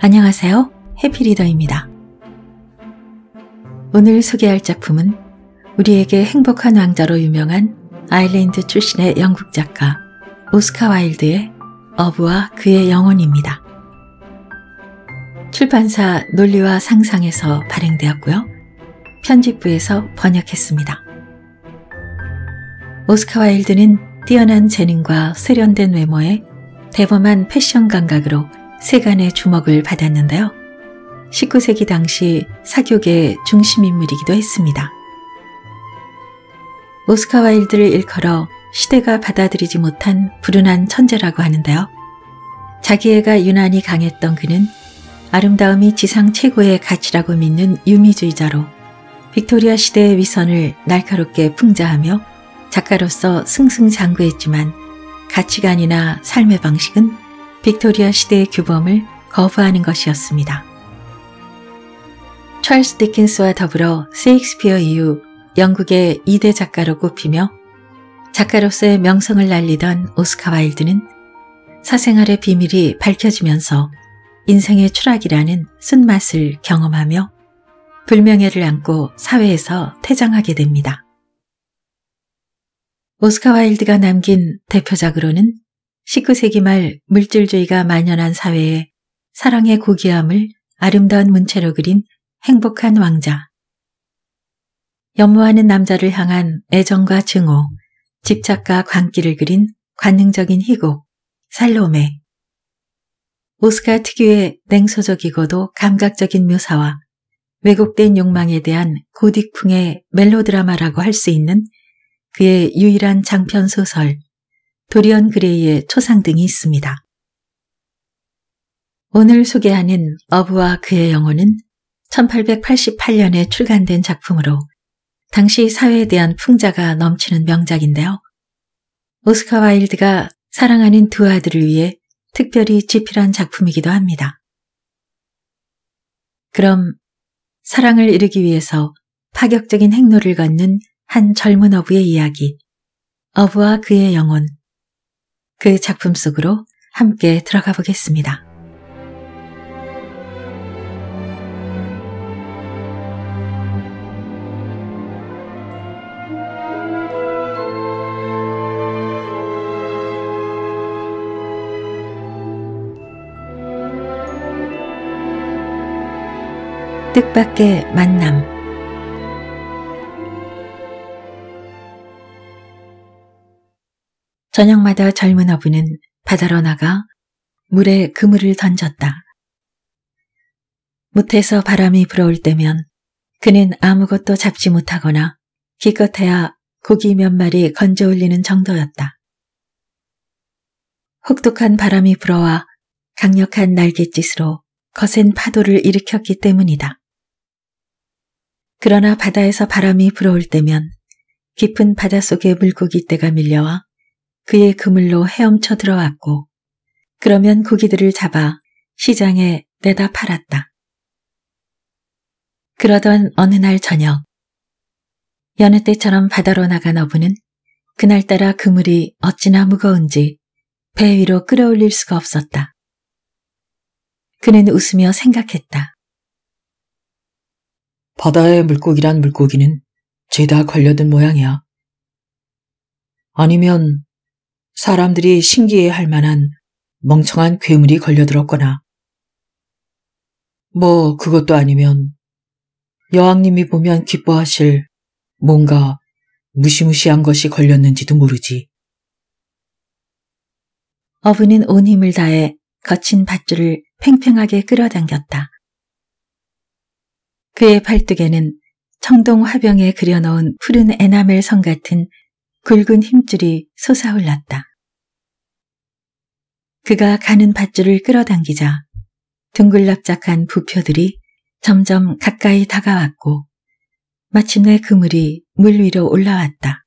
안녕하세요. 해피리더입니다. 오늘 소개할 작품은 우리에게 행복한 왕자로 유명한 아일랜드 출신의 영국 작가 오스카 와일드의 어부와 그의 영혼입니다. 출판사 논리와 상상에서 발행되었고요. 편집부에서 번역했습니다. 오스카 와일드는 뛰어난 재능과 세련된 외모에 대범한 패션 감각으로 세간의 주목을 받았는데요. 19세기 당시 사교계의 중심 인물이기도 했습니다. 오스카 와일드를 일컬어 시대가 받아들이지 못한 불운한 천재라고 하는데요. 자기애가 유난히 강했던 그는 아름다움이 지상 최고의 가치라고 믿는 유미주의자로 빅토리아 시대의 위선을 날카롭게 풍자하며 작가로서 승승장구했지만 가치관이나 삶의 방식은 빅토리아 시대의 규범을 거부하는 것이었습니다. 찰스 디킨스와 더불어 세익스피어 이후 영국의 2대 작가로 꼽히며 작가로서의 명성을 날리던 오스카 와일드는 사생활의 비밀이 밝혀지면서 인생의 추락이라는 쓴맛을 경험하며 불명예를 안고 사회에서 퇴장하게 됩니다. 오스카 와일드가 남긴 대표작으로는 19세기 말 물질주의가 만연한 사회에 사랑의 고귀함을 아름다운 문체로 그린 행복한 왕자. 연모하는 남자를 향한 애정과 증오, 집착과 광기를 그린 관능적인 희곡, 살로메. 오스카 특유의 냉소적이고도 감각적인 묘사와 왜곡된 욕망에 대한 고딕풍의 멜로드라마라고 할 수 있는 그의 유일한 장편 소설 도리언 그레이의 초상 등이 있습니다. 오늘 소개하는 어부와 그의 영혼은 1888년에 출간된 작품으로 당시 사회에 대한 풍자가 넘치는 명작인데요. 오스카 와일드가 사랑하는 두 아들을 위해 특별히 집필한 작품이기도 합니다. 그럼 사랑을 이루기 위해서 파격적인 행로를 걷는 한 젊은 어부의 이야기, 어부와 그의 영혼, 그 작품 속으로 함께 들어가 보겠습니다. 뜻밖의 만남 저녁마다 젊은 어부는 바다로 나가 물에 그물을 던졌다. 못해서 바람이 불어올 때면 그는 아무것도 잡지 못하거나 기껏해야 고기 몇 마리 건져 올리는 정도였다. 혹독한 바람이 불어와 강력한 날갯짓으로 거센 파도를 일으켰기 때문이다. 그러나 바다에서 바람이 불어올 때면 깊은 바닷속의 물고기 떼가 밀려와 그의 그물로 헤엄쳐 들어왔고 그러면 고기들을 잡아 시장에 내다 팔았다. 그러던 어느 날 저녁 여느 때처럼 바다로 나간 어부는 그날따라 그물이 어찌나 무거운지 배 위로 끌어올릴 수가 없었다. 그는 웃으며 생각했다. 바다의 물고기란 물고기는 죄다 걸려든 모양이야. 아니면 사람들이 신기해 할 만한 멍청한 괴물이 걸려들었거나, 뭐, 그것도 아니면 여왕님이 보면 기뻐하실 뭔가 무시무시한 것이 걸렸는지도 모르지. 어부는 온 힘을 다해 거친 밧줄을 팽팽하게 끌어당겼다. 그의 팔뚝에는 청동 화병에 그려놓은 푸른 에나멜 성 같은 굵은 힘줄이 솟아올랐다. 그가 가는 밧줄을 끌어당기자 둥글납작한 부표들이 점점 가까이 다가왔고 마침내 그물이 물 위로 올라왔다.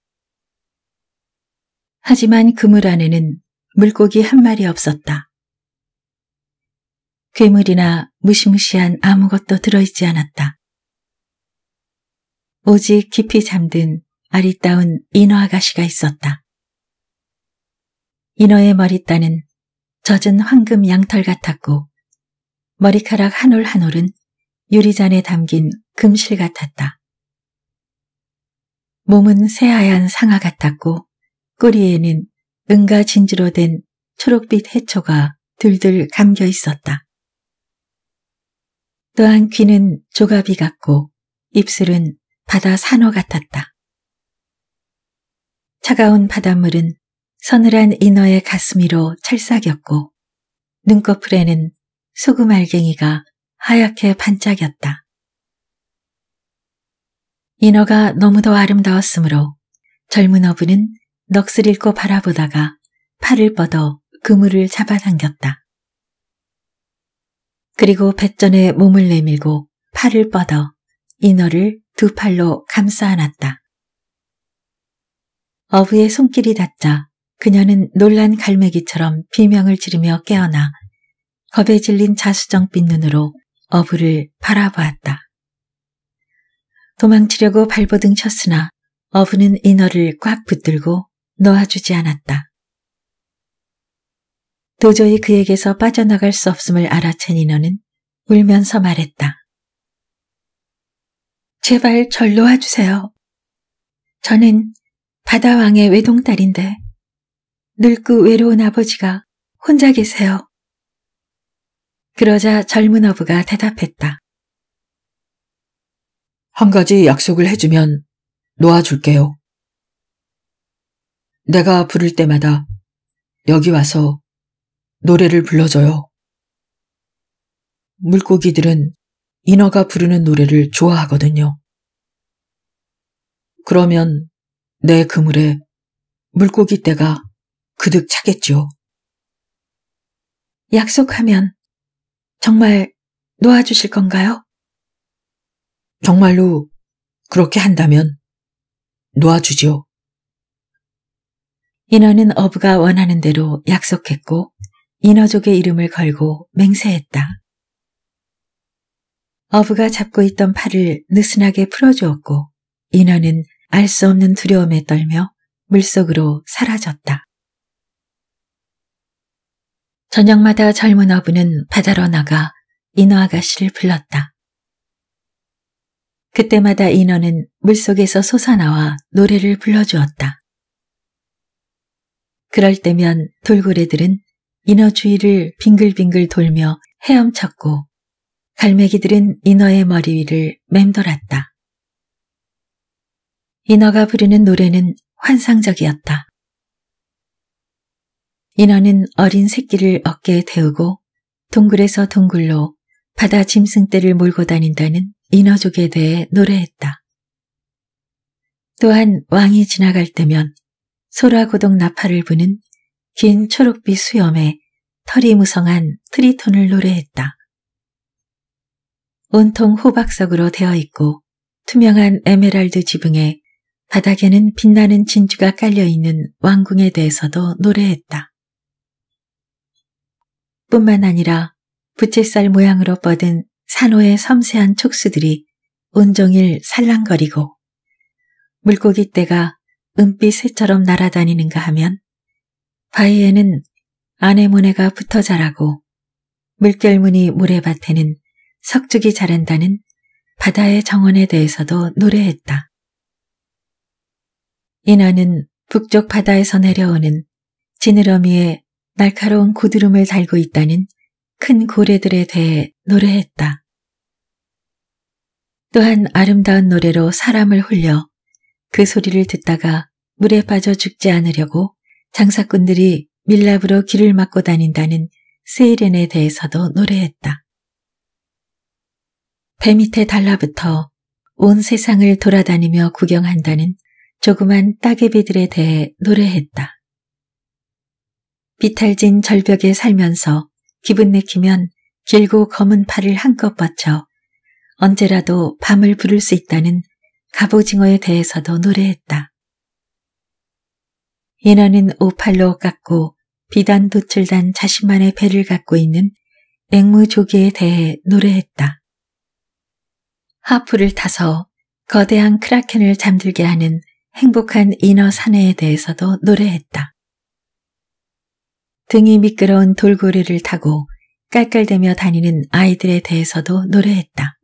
하지만 그물 안에는 물고기 한 마리 없었다. 괴물이나 무시무시한 아무것도 들어있지 않았다. 오직 깊이 잠든 아리따운 인어 아가씨가 있었다. 인어의 머리따는 젖은 황금 양털 같았고 머리카락 한 올 한 올은 유리잔에 담긴 금실 같았다. 몸은 새하얀 상아 같았고 꼬리에는 은가 진주로 된 초록빛 해초가 들들 감겨 있었다. 또한 귀는 조갑이 같고 입술은 바다 산호 같았다. 차가운 바닷물은 서늘한 인어의 가슴 위로 철싹였고 눈꺼풀에는 소금 알갱이가 하얗게 반짝였다. 인어가 너무도 아름다웠으므로 젊은 어부는 넋을 잃고 바라보다가 팔을 뻗어 그물을 잡아당겼다. 그리고 뱃전에 몸을 내밀고 팔을 뻗어 인어를 두 팔로 감싸 안았다. 어부의 손길이 닿자 그녀는 놀란 갈매기처럼 비명을 지르며 깨어나 겁에 질린 자수정빛 눈으로 어부를 바라보았다. 도망치려고 발버둥 쳤으나 어부는 인어를 꽉 붙들고 놓아주지 않았다. 도저히 그에게서 빠져나갈 수 없음을 알아챈 인어는 울면서 말했다. 제발 절 놓아주세요. 저는 바다왕의 외동딸인데 늙고 외로운 아버지가 혼자 계세요. 그러자 젊은 어부가 대답했다. 한 가지 약속을 해주면 놓아줄게요. 내가 부를 때마다 여기 와서 노래를 불러줘요. 물고기들은 인어가 부르는 노래를 좋아하거든요. 그러면 내 그물에 물고기 떼가 그득 차겠죠. 약속하면 정말 놓아주실 건가요? 정말로 그렇게 한다면 놓아주죠. 인어는 어부가 원하는 대로 약속했고 인어족의 이름을 걸고 맹세했다. 어부가 잡고 있던 팔을 느슨하게 풀어주었고 인어는 알 수 없는 두려움에 떨며 물속으로 사라졌다. 저녁마다 젊은 어부는 바다로 나가 인어 아가씨를 불렀다. 그때마다 인어는 물속에서 솟아나와 노래를 불러주었다. 그럴 때면 돌고래들은 인어 주위를 빙글빙글 돌며 헤엄쳤고 갈매기들은 인어의 머리 위를 맴돌았다. 인어가 부르는 노래는 환상적이었다. 인어는 어린 새끼를 어깨에 태우고 동굴에서 동굴로 바다 짐승떼를 몰고 다닌다는 인어족에 대해 노래했다. 또한 왕이 지나갈 때면 소라고동 나팔을 부는 긴 초록빛 수염에 털이 무성한 트리톤을 노래했다. 온통 호박석으로 되어 있고 투명한 에메랄드 지붕에 바닥에는 빛나는 진주가 깔려있는 왕궁에 대해서도 노래했다. 뿐만 아니라 부채살 모양으로 뻗은 산호의 섬세한 촉수들이 온종일 살랑거리고 물고기 떼가 은빛 새처럼 날아다니는가 하면 바위에는 아네모네가 붙어 자라고 물결무늬 모래밭에는 석죽이 자란다는 바다의 정원에 대해서도 노래했다. 인어는 북쪽 바다에서 내려오는 지느러미에 날카로운 고드름을 달고 있다는 큰 고래들에 대해 노래했다. 또한 아름다운 노래로 사람을 홀려 그 소리를 듣다가 물에 빠져 죽지 않으려고 장사꾼들이 밀랍으로 길을 막고 다닌다는 세이렌에 대해서도 노래했다. 배 밑에 달라붙어 온 세상을 돌아다니며 구경한다는 조그만 따개비들에 대해 노래했다. 비탈진 절벽에 살면서 기분 내키면 길고 검은 팔을 한껏 뻗쳐 언제라도 밤을 부를 수 있다는 갑오징어에 대해서도 노래했다. 인어는 오팔로 깎고 비단 돛을 단 자신만의 배를 갖고 있는 앵무조기에 대해 노래했다. 하프를 타서 거대한 크라켄을 잠들게 하는 행복한 인어 사내에 대해서도 노래했다. 등이 미끄러운 돌고래를 타고 깔깔대며 다니는 아이들에 대해서도 노래했다.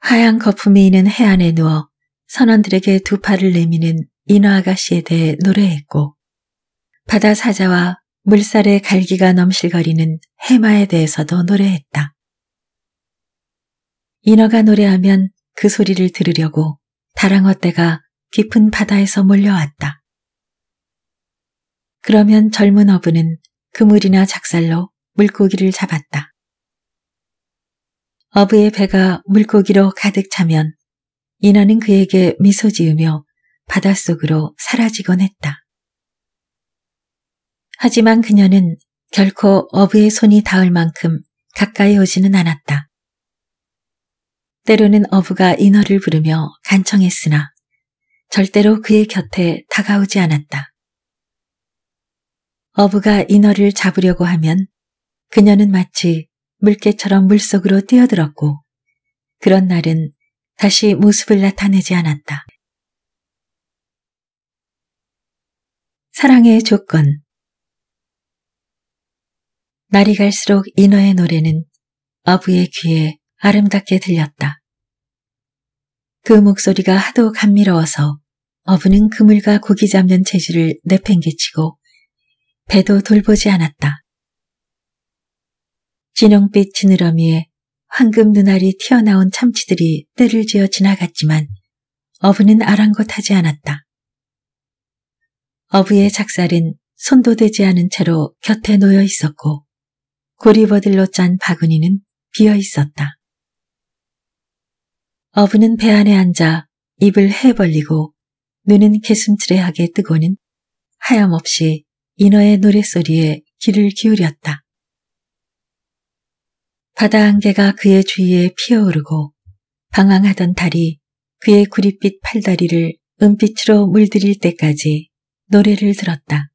하얀 거품이 있는 해안에 누워 선원들에게 두 팔을 내미는 인어 아가씨에 대해 노래했고 바다 사자와 물살에 갈기가 넘실거리는 해마에 대해서도 노래했다. 인어가 노래하면 그 소리를 들으려고 다랑어떼가 깊은 바다에서 몰려왔다. 그러면 젊은 어부는 그물이나 작살로 물고기를 잡았다. 어부의 배가 물고기로 가득 차면 인어는 그에게 미소 지으며 바닷속으로 사라지곤 했다. 하지만 그녀는 결코 어부의 손이 닿을 만큼 가까이 오지는 않았다. 때로는 어부가 인어를 부르며 간청했으나 절대로 그의 곁에 다가오지 않았다. 어부가 인어를 잡으려고 하면 그녀는 마치 물개처럼 물속으로 뛰어들었고 그런 날은 다시 모습을 나타내지 않았다. 사랑의 조건 날이 갈수록 인어의 노래는 어부의 귀에 아름답게 들렸다. 그 목소리가 하도 감미로워서 어부는 그물과 고기 잡는 재주를 내팽개치고 배도 돌보지 않았다. 진홍빛 지느러미에 황금 눈알이 튀어나온 참치들이 때를 지어 지나갔지만 어부는 아랑곳하지 않았다. 어부의 작살은 손도 대지 않은 채로 곁에 놓여 있었고 고리버들로 짠 바구니는 비어 있었다. 어부는 배 안에 앉아 입을 해벌리고 눈은 개슴츠레하게 뜨고는 하염없이 인어의 노랫소리에 귀를 기울였다. 바다 안개가 그의 주위에 피어오르고 방황하던 달이 그의 구릿빛 팔다리를 은빛으로 물들일 때까지 노래를 들었다.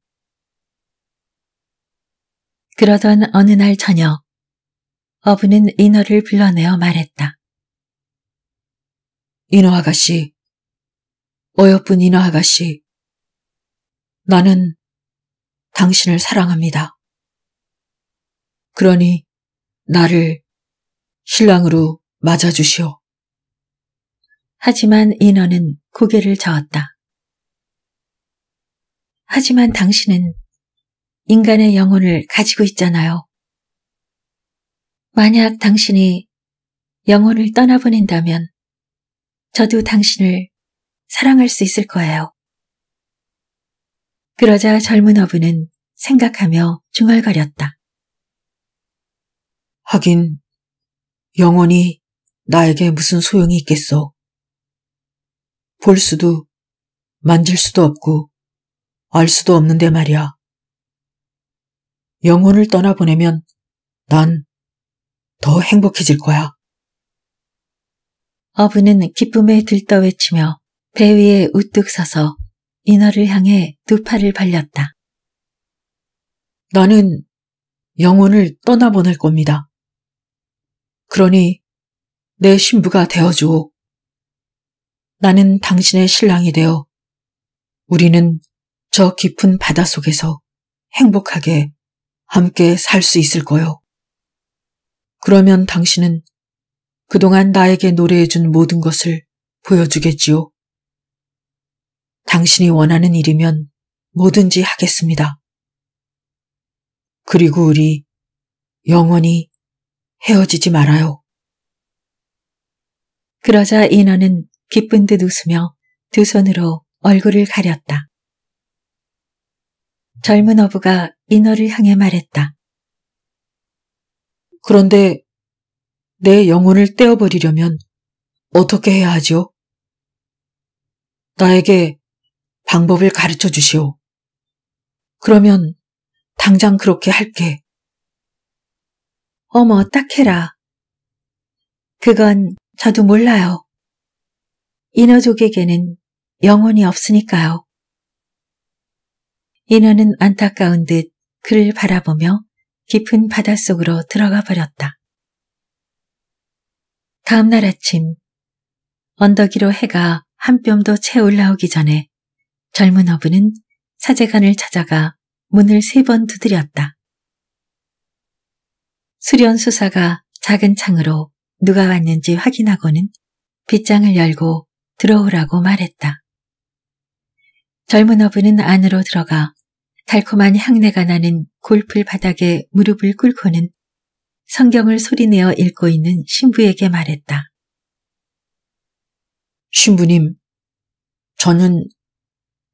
그러던 어느 날 저녁 어부는 인어를 불러내어 말했다. 인어 아가씨, 어여쁜 인어 아가씨, 나는 당신을 사랑합니다. 그러니 나를 신랑으로 맞아주시오. 하지만 인어는 고개를 저었다. 하지만 당신은 인간의 영혼을 가지고 있잖아요. 만약 당신이 영혼을 떠나보낸다면 저도 당신을 사랑할 수 있을 거예요. 그러자 젊은 어부는 생각하며 중얼거렸다. 하긴 영원히 나에게 무슨 소용이 있겠소. 볼 수도 만질 수도 없고 알 수도 없는데 말이야. 영혼을 떠나보내면 난 더 행복해질 거야. 어부는 기쁨에 들떠 외치며 배 위에 우뚝 서서 인어를 향해 두 팔을 벌렸다. 나는 영혼을 떠나보낼 겁니다. 그러니 내 신부가 되어주오. 나는 당신의 신랑이 되어 우리는 저 깊은 바다 속에서 행복하게 함께 살 수 있을 거요. 그러면 당신은 그동안 나에게 노래해준 모든 것을 보여주겠지요. 당신이 원하는 일이면 뭐든지 하겠습니다. 그리고 우리 영원히 헤어지지 말아요. 그러자 인어는 기쁜 듯 웃으며 두 손으로 얼굴을 가렸다. 젊은 어부가 인어를 향해 말했다. 그런데 내 영혼을 떼어버리려면 어떻게 해야 하죠? 나에게 방법을 가르쳐 주시오. 그러면 당장 그렇게 할게. 어머, 딱해라. 그건 저도 몰라요. 인어족에게는 영혼이 없으니까요. 인어는 안타까운 듯 그를 바라보며 깊은 바닷속으로 들어가 버렸다. 다음 날 아침 언덕 위로 해가 한 뼘도 채 올라오기 전에 젊은 어부는 사제관을 찾아가 문을 세 번 두드렸다. 수련 수사가 작은 창으로 누가 왔는지 확인하고는 빗장을 열고 들어오라고 말했다. 젊은 어부는 안으로 들어가 달콤한 향내가 나는 골풀 바닥에 무릎을 꿇고는 성경을 소리내어 읽고 있는 신부에게 말했다. 신부님, 저는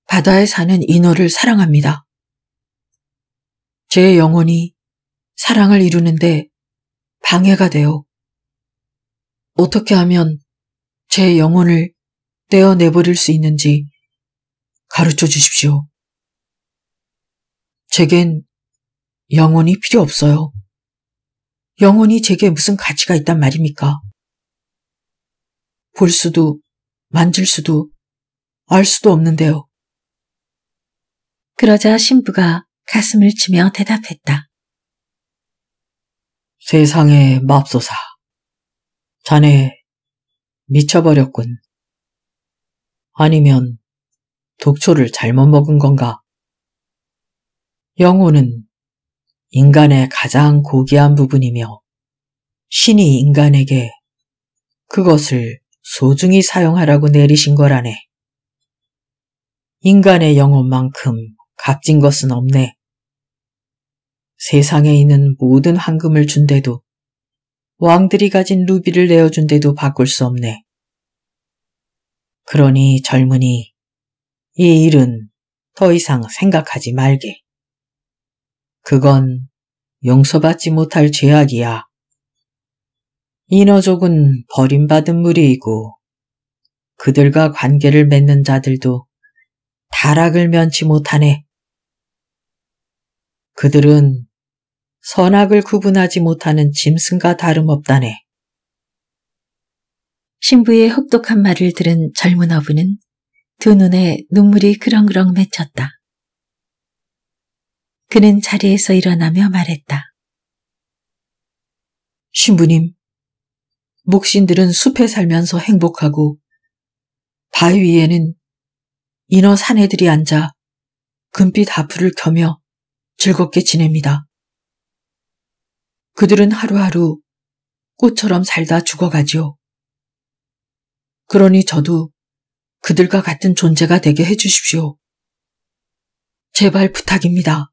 바다에 사는 인어를 사랑합니다. 제 영혼이 사랑을 이루는데 방해가 되어 어떻게 하면 제 영혼을 떼어내버릴 수 있는지 가르쳐 주십시오. 제겐 영혼이 필요 없어요. 영혼이 제게 무슨 가치가 있단 말입니까? 볼 수도, 만질 수도, 알 수도 없는데요. 그러자 신부가 가슴을 치며 대답했다. 세상에 맙소사. 자네 미쳐버렸군. 아니면 독초를 잘못 먹은 건가? 영혼은 인간의 가장 고귀한 부분이며 신이 인간에게 그것을 소중히 사용하라고 내리신 거라네. 인간의 영혼만큼 값진 것은 없네. 세상에 있는 모든 황금을 준대도 왕들이 가진 루비를 내어준대도 바꿀 수 없네. 그러니 젊은이 이 일은 더 이상 생각하지 말게. 그건 용서받지 못할 죄악이야. 인어족은 버림받은 무리이고 그들과 관계를 맺는 자들도 타락을 면치 못하네. 그들은 선악을 구분하지 못하는 짐승과 다름없다네. 신부의 혹독한 말을 들은 젊은 어부는 두 눈에 눈물이 그렁그렁 맺혔다. 그는 자리에서 일어나며 말했다. 신부님, 목신들은 숲에 살면서 행복하고 바위 위에는 인어 사내들이 앉아 금빛 하프를 켜며 즐겁게 지냅니다. 그들은 하루하루 꽃처럼 살다 죽어가지요. 그러니 저도 그들과 같은 존재가 되게 해주십시오. 제발 부탁입니다.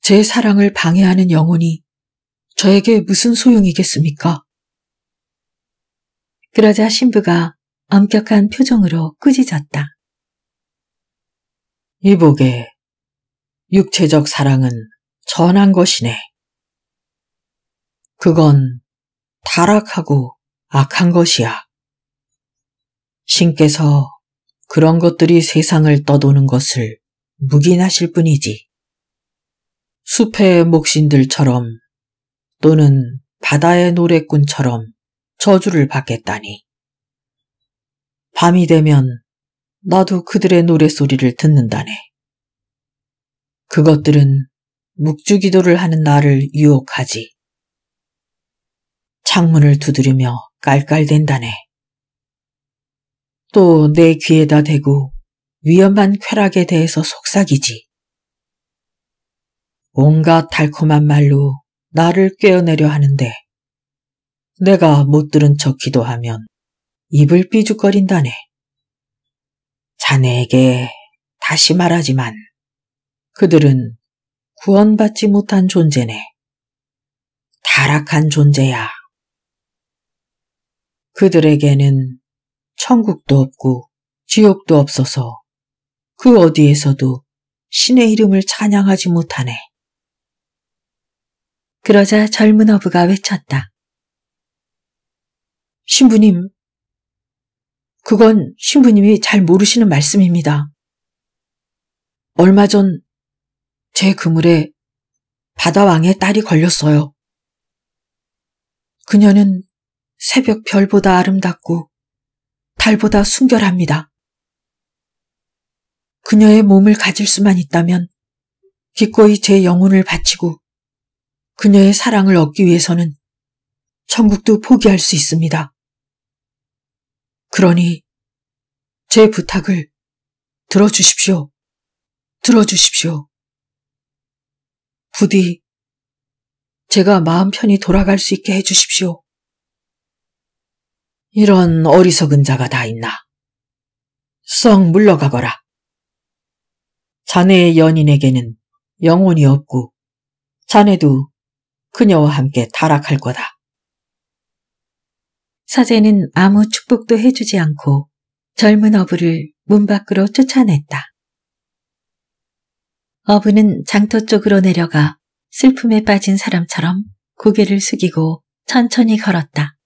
제 사랑을 방해하는 영혼이 저에게 무슨 소용이겠습니까? 그러자 신부가 엄격한 표정으로 꾸짖었다. 이복의 육체적 사랑은 전한 것이네. 그건 타락하고 악한 것이야. 신께서 그런 것들이 세상을 떠도는 것을 묵인하실 뿐이지. 숲의 목신들처럼 또는 바다의 노래꾼처럼 저주를 받겠다니. 밤이 되면 나도 그들의 노래소리를 듣는다네. 그것들은 묵주기도를 하는 나를 유혹하지. 창문을 두드리며 깔깔댄다네. 또 내 귀에다 대고 위험한 쾌락에 대해서 속삭이지. 온갖 달콤한 말로 나를 꿰어내려 하는데 내가 못 들은 척 기도하면 입을 삐죽거린다네. 자네에게 다시 말하지만 그들은 구원받지 못한 존재네. 타락한 존재야. 그들에게는 천국도 없고 지옥도 없어서 그 어디에서도 신의 이름을 찬양하지 못하네. 그러자 젊은 어부가 외쳤다. 신부님, 그건 신부님이 잘 모르시는 말씀입니다. 얼마 전 제 그물에 바다왕의 딸이 걸렸어요. 그녀는 새벽 별보다 아름답고 달보다 순결합니다. 그녀의 몸을 가질 수만 있다면 기꺼이 제 영혼을 바치고 그녀의 사랑을 얻기 위해서는 천국도 포기할 수 있습니다. 그러니 제 부탁을 들어주십시오. 들어주십시오. 부디 제가 마음 편히 돌아갈 수 있게 해주십시오. 이런 어리석은 자가 다 있나. 썩 물러가거라. 자네의 연인에게는 영혼이 없고 자네도 그녀와 함께 타락할 거다. 사제는 아무 축복도 해주지 않고 젊은 어부를 문 밖으로 쫓아냈다. 어부는 장터 쪽으로 내려가 슬픔에 빠진 사람처럼 고개를 숙이고 천천히 걸었다.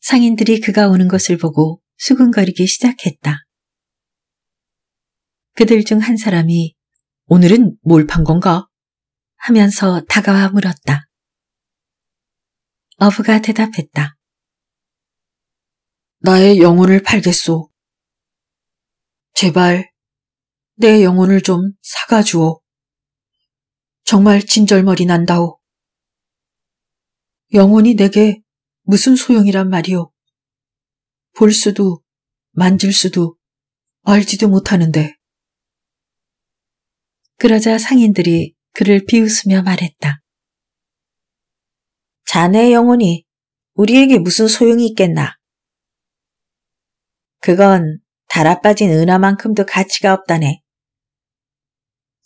상인들이 그가 오는 것을 보고 수근거리기 시작했다. 그들 중 한 사람이 오늘은 뭘 판 건가? 하면서 다가와 물었다. 어부가 대답했다. 나의 영혼을 팔겠소. 제발 내 영혼을 좀 사가주오. 정말 진절머리 난다오. 영혼이 내게 무슨 소용이란 말이오. 볼 수도 만질 수도 알지도 못하는데. 그러자 상인들이 그를 비웃으며 말했다. 자네 영혼이 우리에게 무슨 소용이 있겠나? 그건 달아빠진 은하만큼도 가치가 없다네.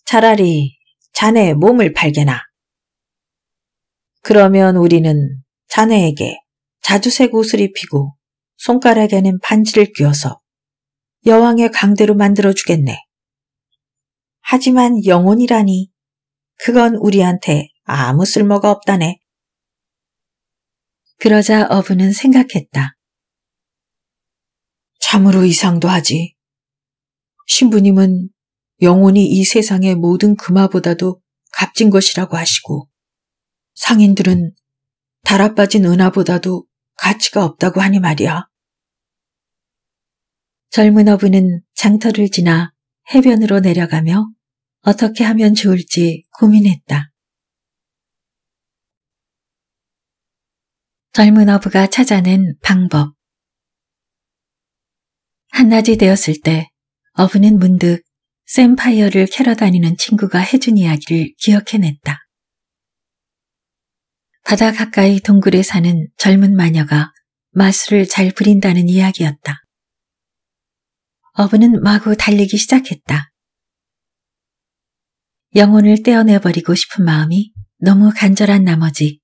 차라리 자네의 몸을 팔게나. 그러면 우리는 자네에게 자주색 옷을 입히고 손가락에는 반지를 끼워서 여왕의 강대로 만들어주겠네. 하지만 영혼이라니 그건 우리한테 아무 쓸모가 없다네. 그러자 어부는 생각했다. 참으로 이상도 하지. 신부님은 영혼이 이 세상의 모든 금화보다도 값진 것이라고 하시고 상인들은 달아빠진 은하보다도 가치가 없다고 하니 말이야. 젊은 어부는 장터를 지나 해변으로 내려가며 어떻게 하면 좋을지 고민했다. 젊은 어부가 찾아낸 방법. 한낮이 되었을 때 어부는 문득 샘파이어를 캐러 다니는 친구가 해준 이야기를 기억해냈다. 바다 가까이 동굴에 사는 젊은 마녀가 마술을 잘 부린다는 이야기였다. 어부는 마구 달리기 시작했다. 영혼을 떼어내버리고 싶은 마음이 너무 간절한 나머지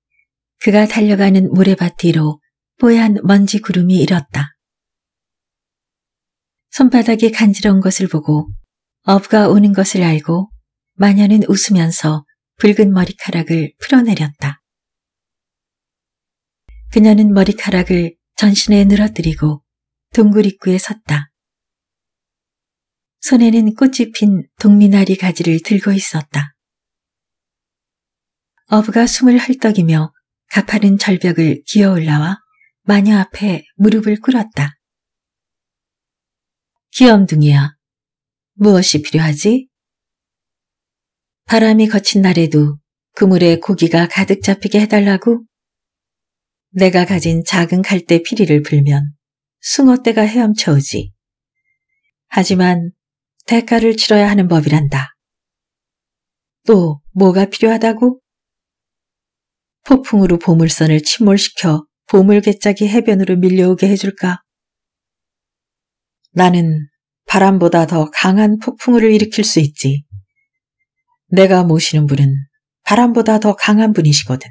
그가 달려가는 모래밭 뒤로 뽀얀 먼지 구름이 일었다. 손바닥이 간지러운 것을 보고 어부가 오는 것을 알고 마녀는 웃으면서 붉은 머리카락을 풀어내렸다. 그녀는 머리카락을 전신에 늘어뜨리고 동굴 입구에 섰다. 손에는 꽃이 핀 동미나리 가지를 들고 있었다. 어부가 숨을 헐떡이며 가파른 절벽을 기어 올라와 마녀 앞에 무릎을 꿇었다. 귀염둥이야. 무엇이 필요하지? 바람이 거친 날에도 그물에 고기가 가득 잡히게 해달라고? 내가 가진 작은 갈대 피리를 불면 숭어떼가 헤엄쳐오지. 하지만 대가를 치러야 하는 법이란다. 또 뭐가 필요하다고? 폭풍으로 보물선을 침몰시켜 보물개짝이 해변으로 밀려오게 해줄까? 나는 바람보다 더 강한 폭풍우를 일으킬 수 있지. 내가 모시는 분은 바람보다 더 강한 분이시거든.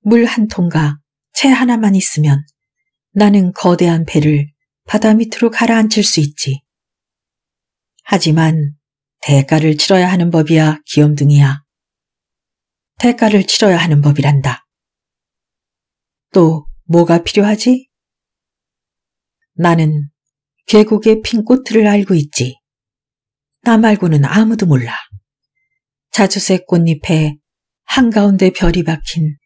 물 한 통과 채 하나만 있으면 나는 거대한 배를 바다 밑으로 가라앉힐 수 있지. 하지만 대가를 치러야 하는 법이야, 귀염둥이야. 대가를 치러야 하는 법이란다. 또 뭐가 필요하지? 나는 계곡의 핀 꽃들을 알고 있지. 나 말고는 아무도 몰라. 자주색 꽃잎에 한가운데 별이 박힌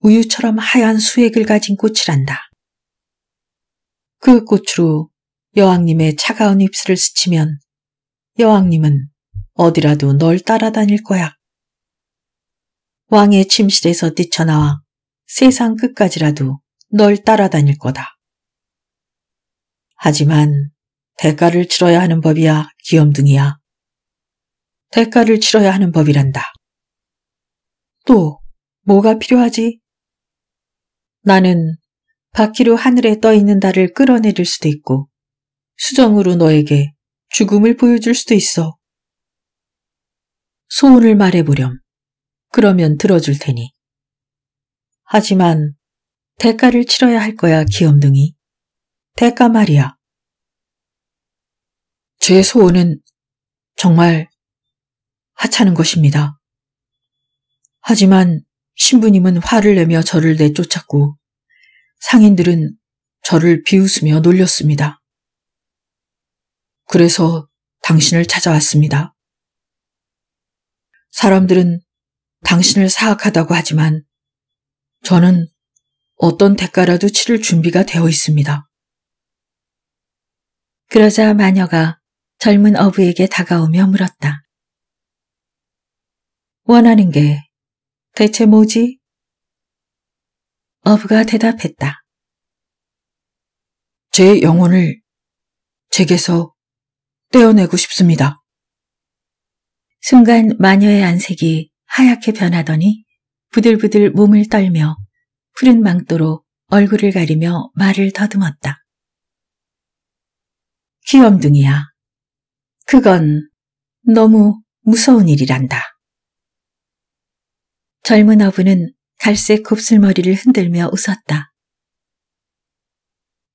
우유처럼 하얀 수액을 가진 꽃이란다. 그 꽃으로 여왕님의 차가운 입술을 스치면 여왕님은 어디라도 널 따라다닐 거야. 왕의 침실에서 뛰쳐나와 세상 끝까지라도 널 따라다닐 거다. 하지만 대가를 치러야 하는 법이야, 귀염둥이야. 대가를 치러야 하는 법이란다. 또 뭐가 필요하지? 나는 바퀴로 하늘에 떠 있는 달을 끌어내릴 수도 있고 수정으로 너에게 죽음을 보여줄 수도 있어. 소원을 말해보렴. 그러면 들어줄 테니. 하지만 대가를 치러야 할 거야, 귀염둥이. 대가 말이야. 제 소원은 정말 하찮은 것입니다. 하지만 신부님은 화를 내며 저를 내쫓았고 상인들은 저를 비웃으며 놀렸습니다. 그래서 당신을 찾아왔습니다. 사람들은 당신을 사악하다고 하지만 저는 어떤 대가라도 치를 준비가 되어 있습니다. 그러자 마녀가 젊은 어부에게 다가오며 물었다. 원하는 게 대체 뭐지? 어부가 대답했다. 제 영혼을 제게서 떼어내고 싶습니다. 순간 마녀의 안색이 하얗게 변하더니 부들부들 몸을 떨며 푸른 망토로 얼굴을 가리며 말을 더듬었다. 귀염둥이야. 그건 너무 무서운 일이란다. 젊은 어부는 갈색 곱슬머리를 흔들며 웃었다.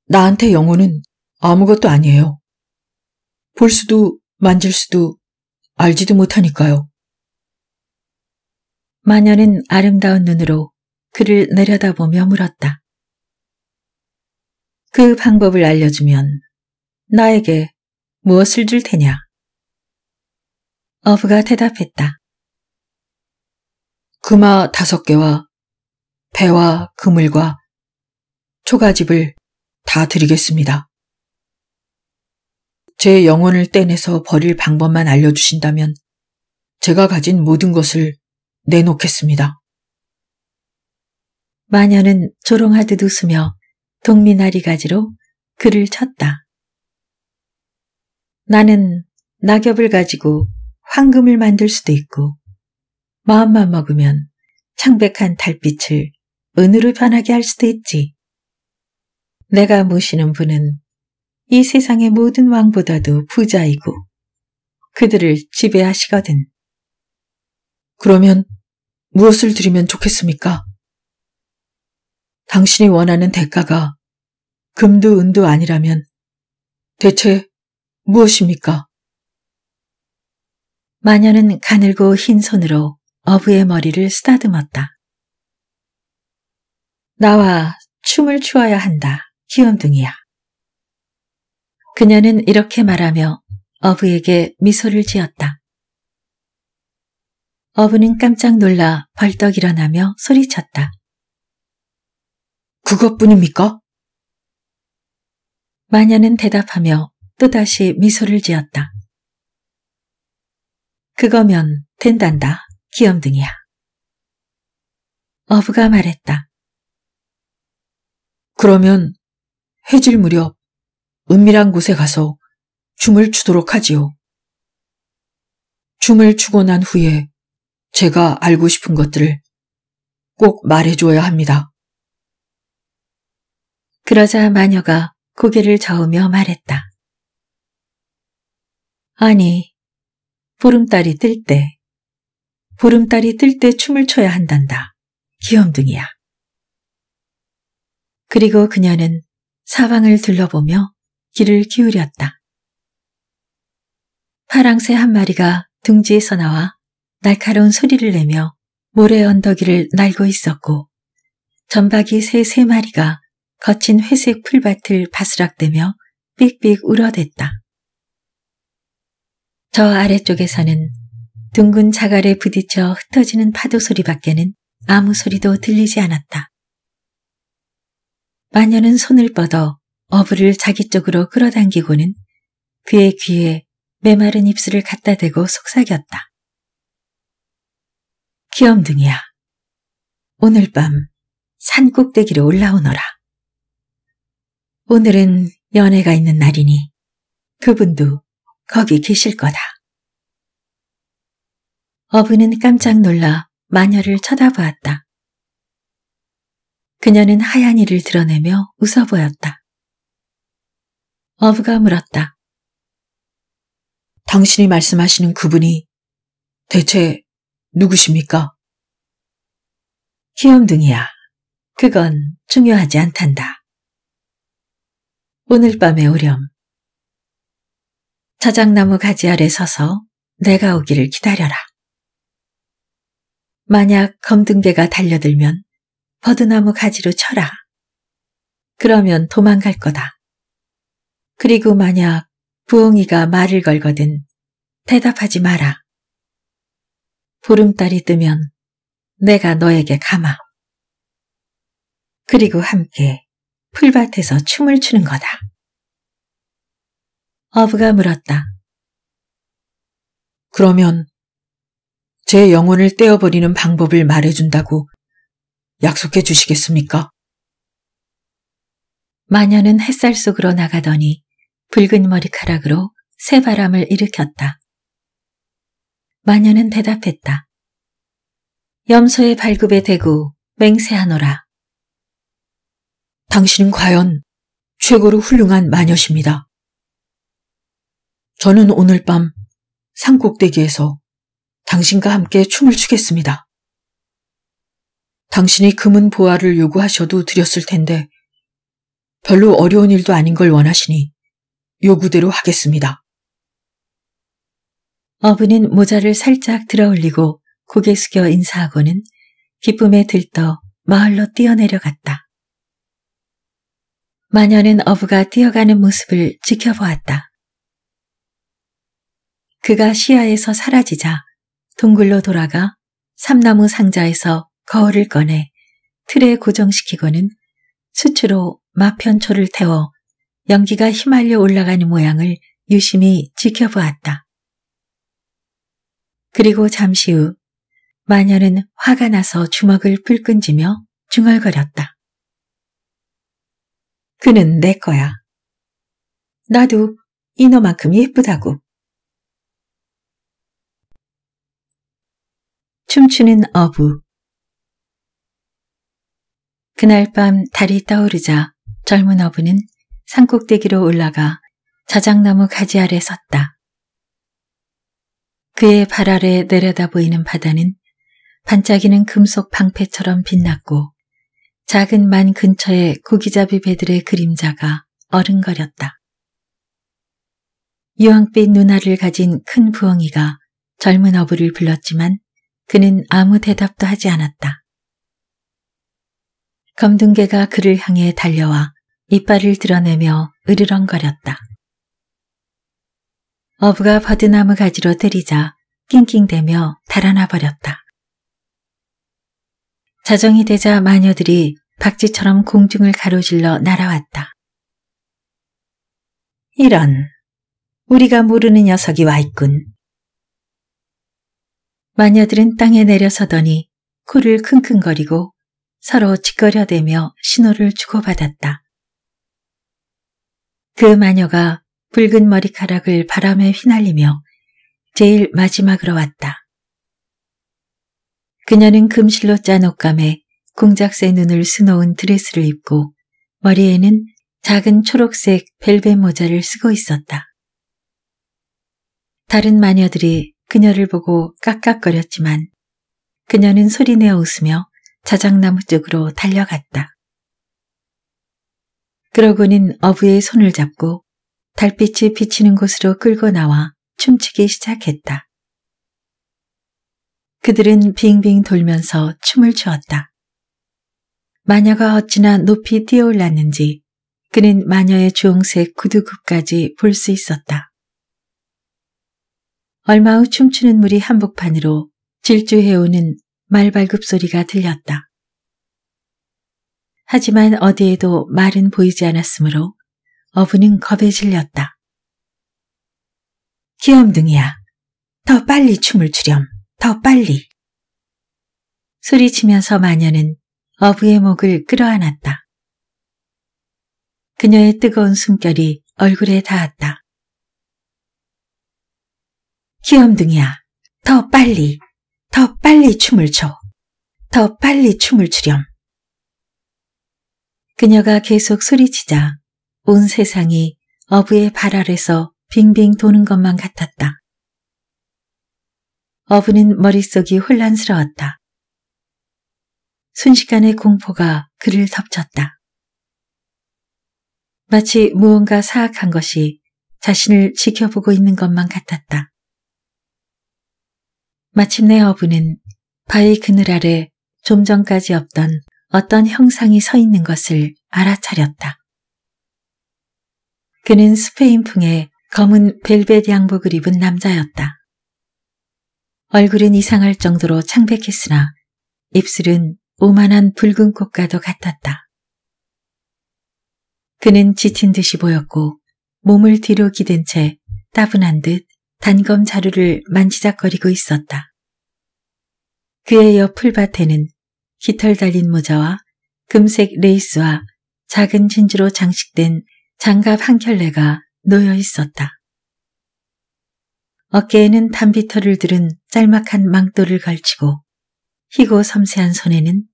나한테 영혼은 아무것도 아니에요. 볼 수도 만질 수도 알지도 못하니까요. 마녀는 아름다운 눈으로 그를 내려다보며 물었다. 그 방법을 알려주면 나에게 무엇을 줄 테냐? 어부가 대답했다. 금화 다섯 개와 배와 그물과 초가집을 다 드리겠습니다. 제 영혼을 떼내서 버릴 방법만 알려주신다면 제가 가진 모든 것을 내놓겠습니다. 마녀는 조롱하듯 웃으며 동미나리 가지로 그를 쳤다. 나는 낙엽을 가지고 황금을 만들 수도 있고 마음만 먹으면 창백한 달빛을 은으로 변하게 할 수도 있지. 내가 모시는 분은 이 세상의 모든 왕보다도 부자이고 그들을 지배하시거든. 그러면 무엇을 드리면 좋겠습니까? 당신이 원하는 대가가 금도 은도 아니라면 대체 무엇입니까? 마녀는 가늘고 흰 손으로 어부의 머리를 쓰다듬었다. 나와 춤을 추어야 한다, 귀염둥이야. 그녀는 이렇게 말하며 어부에게 미소를 지었다. 어부는 깜짝 놀라 벌떡 일어나며 소리쳤다. 그것뿐입니까? 마녀는 대답하며 또다시 미소를 지었다. 그거면 된단다, 귀염둥이야. 어부가 말했다. 그러면 해질 무렵 은밀한 곳에 가서 춤을 추도록 하지요. 춤을 추고 난 후에 제가 알고 싶은 것들을 꼭 말해줘야 합니다. 그러자 마녀가 고개를 저으며 말했다. 아니, 보름달이 뜰 때, 보름달이 뜰 때 춤을 춰야 한단다. 귀염둥이야. 그리고 그녀는 사방을 둘러보며 귀를 기울였다. 파랑새 한 마리가 둥지에서 나와 날카로운 소리를 내며 모래 언덕이를 날고 있었고 전박이 새 세 마리가 거친 회색 풀밭을 바스락대며 삑삑 울어댔다. 저 아래쪽에서는 둥근 자갈에 부딪혀 흩어지는 파도 소리밖에는 아무 소리도 들리지 않았다. 마녀는 손을 뻗어 어부를 자기 쪽으로 끌어당기고는 그의 귀에 메마른 입술을 갖다 대고 속삭였다. 귀염둥이야. 오늘 밤 산 꼭대기로 올라오너라. 오늘은 연애가 있는 날이니 그분도 거기 계실 거다. 어부는 깜짝 놀라 마녀를 쳐다보았다. 그녀는 하얀 이를 드러내며 웃어 보였다. 어부가 물었다. 당신이 말씀하시는 그분이 대체 누구십니까? 귀염둥이야. 그건 중요하지 않단다. 오늘 밤에 오렴. 자작나무 가지 아래 서서 내가 오기를 기다려라. 만약 검둥개가 달려들면 버드나무 가지로 쳐라. 그러면 도망갈 거다. 그리고 만약 부엉이가 말을 걸거든 대답하지 마라. 보름달이 뜨면 내가 너에게 감아. 그리고 함께 풀밭에서 춤을 추는 거다. 어부가 물었다. 그러면 제 영혼을 떼어버리는 방법을 말해준다고 약속해 주시겠습니까? 마녀는 햇살 속으로 나가더니 붉은 머리카락으로 새바람을 일으켰다. 마녀는 대답했다. 염소의 발굽에 대고 맹세하노라. 당신은 과연 최고로 훌륭한 마녀십니다. 저는 오늘 밤 산꼭대기에서 당신과 함께 춤을 추겠습니다. 당신이 금은 보화를 요구하셔도 드렸을 텐데 별로 어려운 일도 아닌 걸 원하시니 요구대로 하겠습니다. 어부는 모자를 살짝 들어 올리고 고개 숙여 인사하고는 기쁨에 들떠 마을로 뛰어내려갔다. 마녀는 어부가 뛰어가는 모습을 지켜보았다. 그가 시야에서 사라지자 동굴로 돌아가 삼나무 상자에서 거울을 꺼내 틀에 고정시키고는 수추로 마편초를 태워 연기가 휘말려 올라가는 모양을 유심히 지켜보았다. 그리고 잠시 후 마녀는 화가 나서 주먹을 불끈지며 중얼거렸다. 그는 내 거야. 나도 이너만큼 예쁘다고. 춤추는 어부 그날 밤 달이 떠오르자 젊은 어부는 산꼭대기로 올라가 자작나무 가지 아래 섰다. 그의 발 아래 내려다 보이는 바다는 반짝이는 금속 방패처럼 빛났고 작은 만 근처의 고기잡이 배들의 그림자가 어른거렸다. 유황빛 눈알을 가진 큰 부엉이가 젊은 어부를 불렀지만 그는 아무 대답도 하지 않았다. 검둥개가 그를 향해 달려와 이빨을 드러내며 으르렁거렸다. 어부가 버드나무 가지로 때리자 낑낑대며 달아나 버렸다. 자정이 되자 마녀들이 박쥐처럼 공중을 가로질러 날아왔다. 이런, 우리가 모르는 녀석이 와 있군. 마녀들은 땅에 내려서더니 코를 킁킁거리고 서로 짓거려대며 신호를 주고받았다. 그 마녀가 붉은 머리카락을 바람에 휘날리며 제일 마지막으로 왔다. 그녀는 금실로 짠 옷감에 공작새 눈을 수놓은 드레스를 입고 머리에는 작은 초록색 벨벳 모자를 쓰고 있었다. 다른 마녀들이 그녀를 보고 깍깍거렸지만 그녀는 소리내어 웃으며 자작나무 쪽으로 달려갔다. 그러고는 어부의 손을 잡고 달빛이 비치는 곳으로 끌고 나와 춤추기 시작했다. 그들은 빙빙 돌면서 춤을 추었다. 마녀가 어찌나 높이 뛰어올랐는지 그는 마녀의 주홍색 구두굽까지 볼 수 있었다. 얼마 후 춤추는 물이 한복판으로 질주해오는 말발굽 소리가 들렸다. 하지만 어디에도 말은 보이지 않았으므로 어부는 겁에 질렸다. 귀염둥이야, 더 빨리 춤을 추렴. 더 빨리. 소리치면서 마녀는 어부의 목을 끌어안았다. 그녀의 뜨거운 숨결이 얼굴에 닿았다. 귀염둥이야, 더 빨리. 더 빨리 춤을 춰. 더 빨리 춤을 추렴. 그녀가 계속 소리치자 온 세상이 어부의 발 아래서 빙빙 도는 것만 같았다. 어부는 머릿속이 혼란스러웠다. 순식간에 공포가 그를 덮쳤다. 마치 무언가 사악한 것이 자신을 지켜보고 있는 것만 같았다. 마침내 어부는 바위 그늘 아래 좀 전까지 없던 어떤 형상이 서 있는 것을 알아차렸다. 그는 스페인풍의 검은 벨벳 양복을 입은 남자였다. 얼굴은 이상할 정도로 창백했으나 입술은 오만한 붉은 꽃과도 같았다. 그는 짙은 듯이 보였고 몸을 뒤로 기댄 채 따분한 듯 단검 자루를 만지작거리고 있었다. 그의 옆 풀밭에는 깃털 달린 모자와 금색 레이스와 작은 진주로 장식된 장갑 한 켤레가 놓여 있었다. 어깨에는 담비털을 들은 짤막한 망토를 걸치고 희고 섬세한 손에는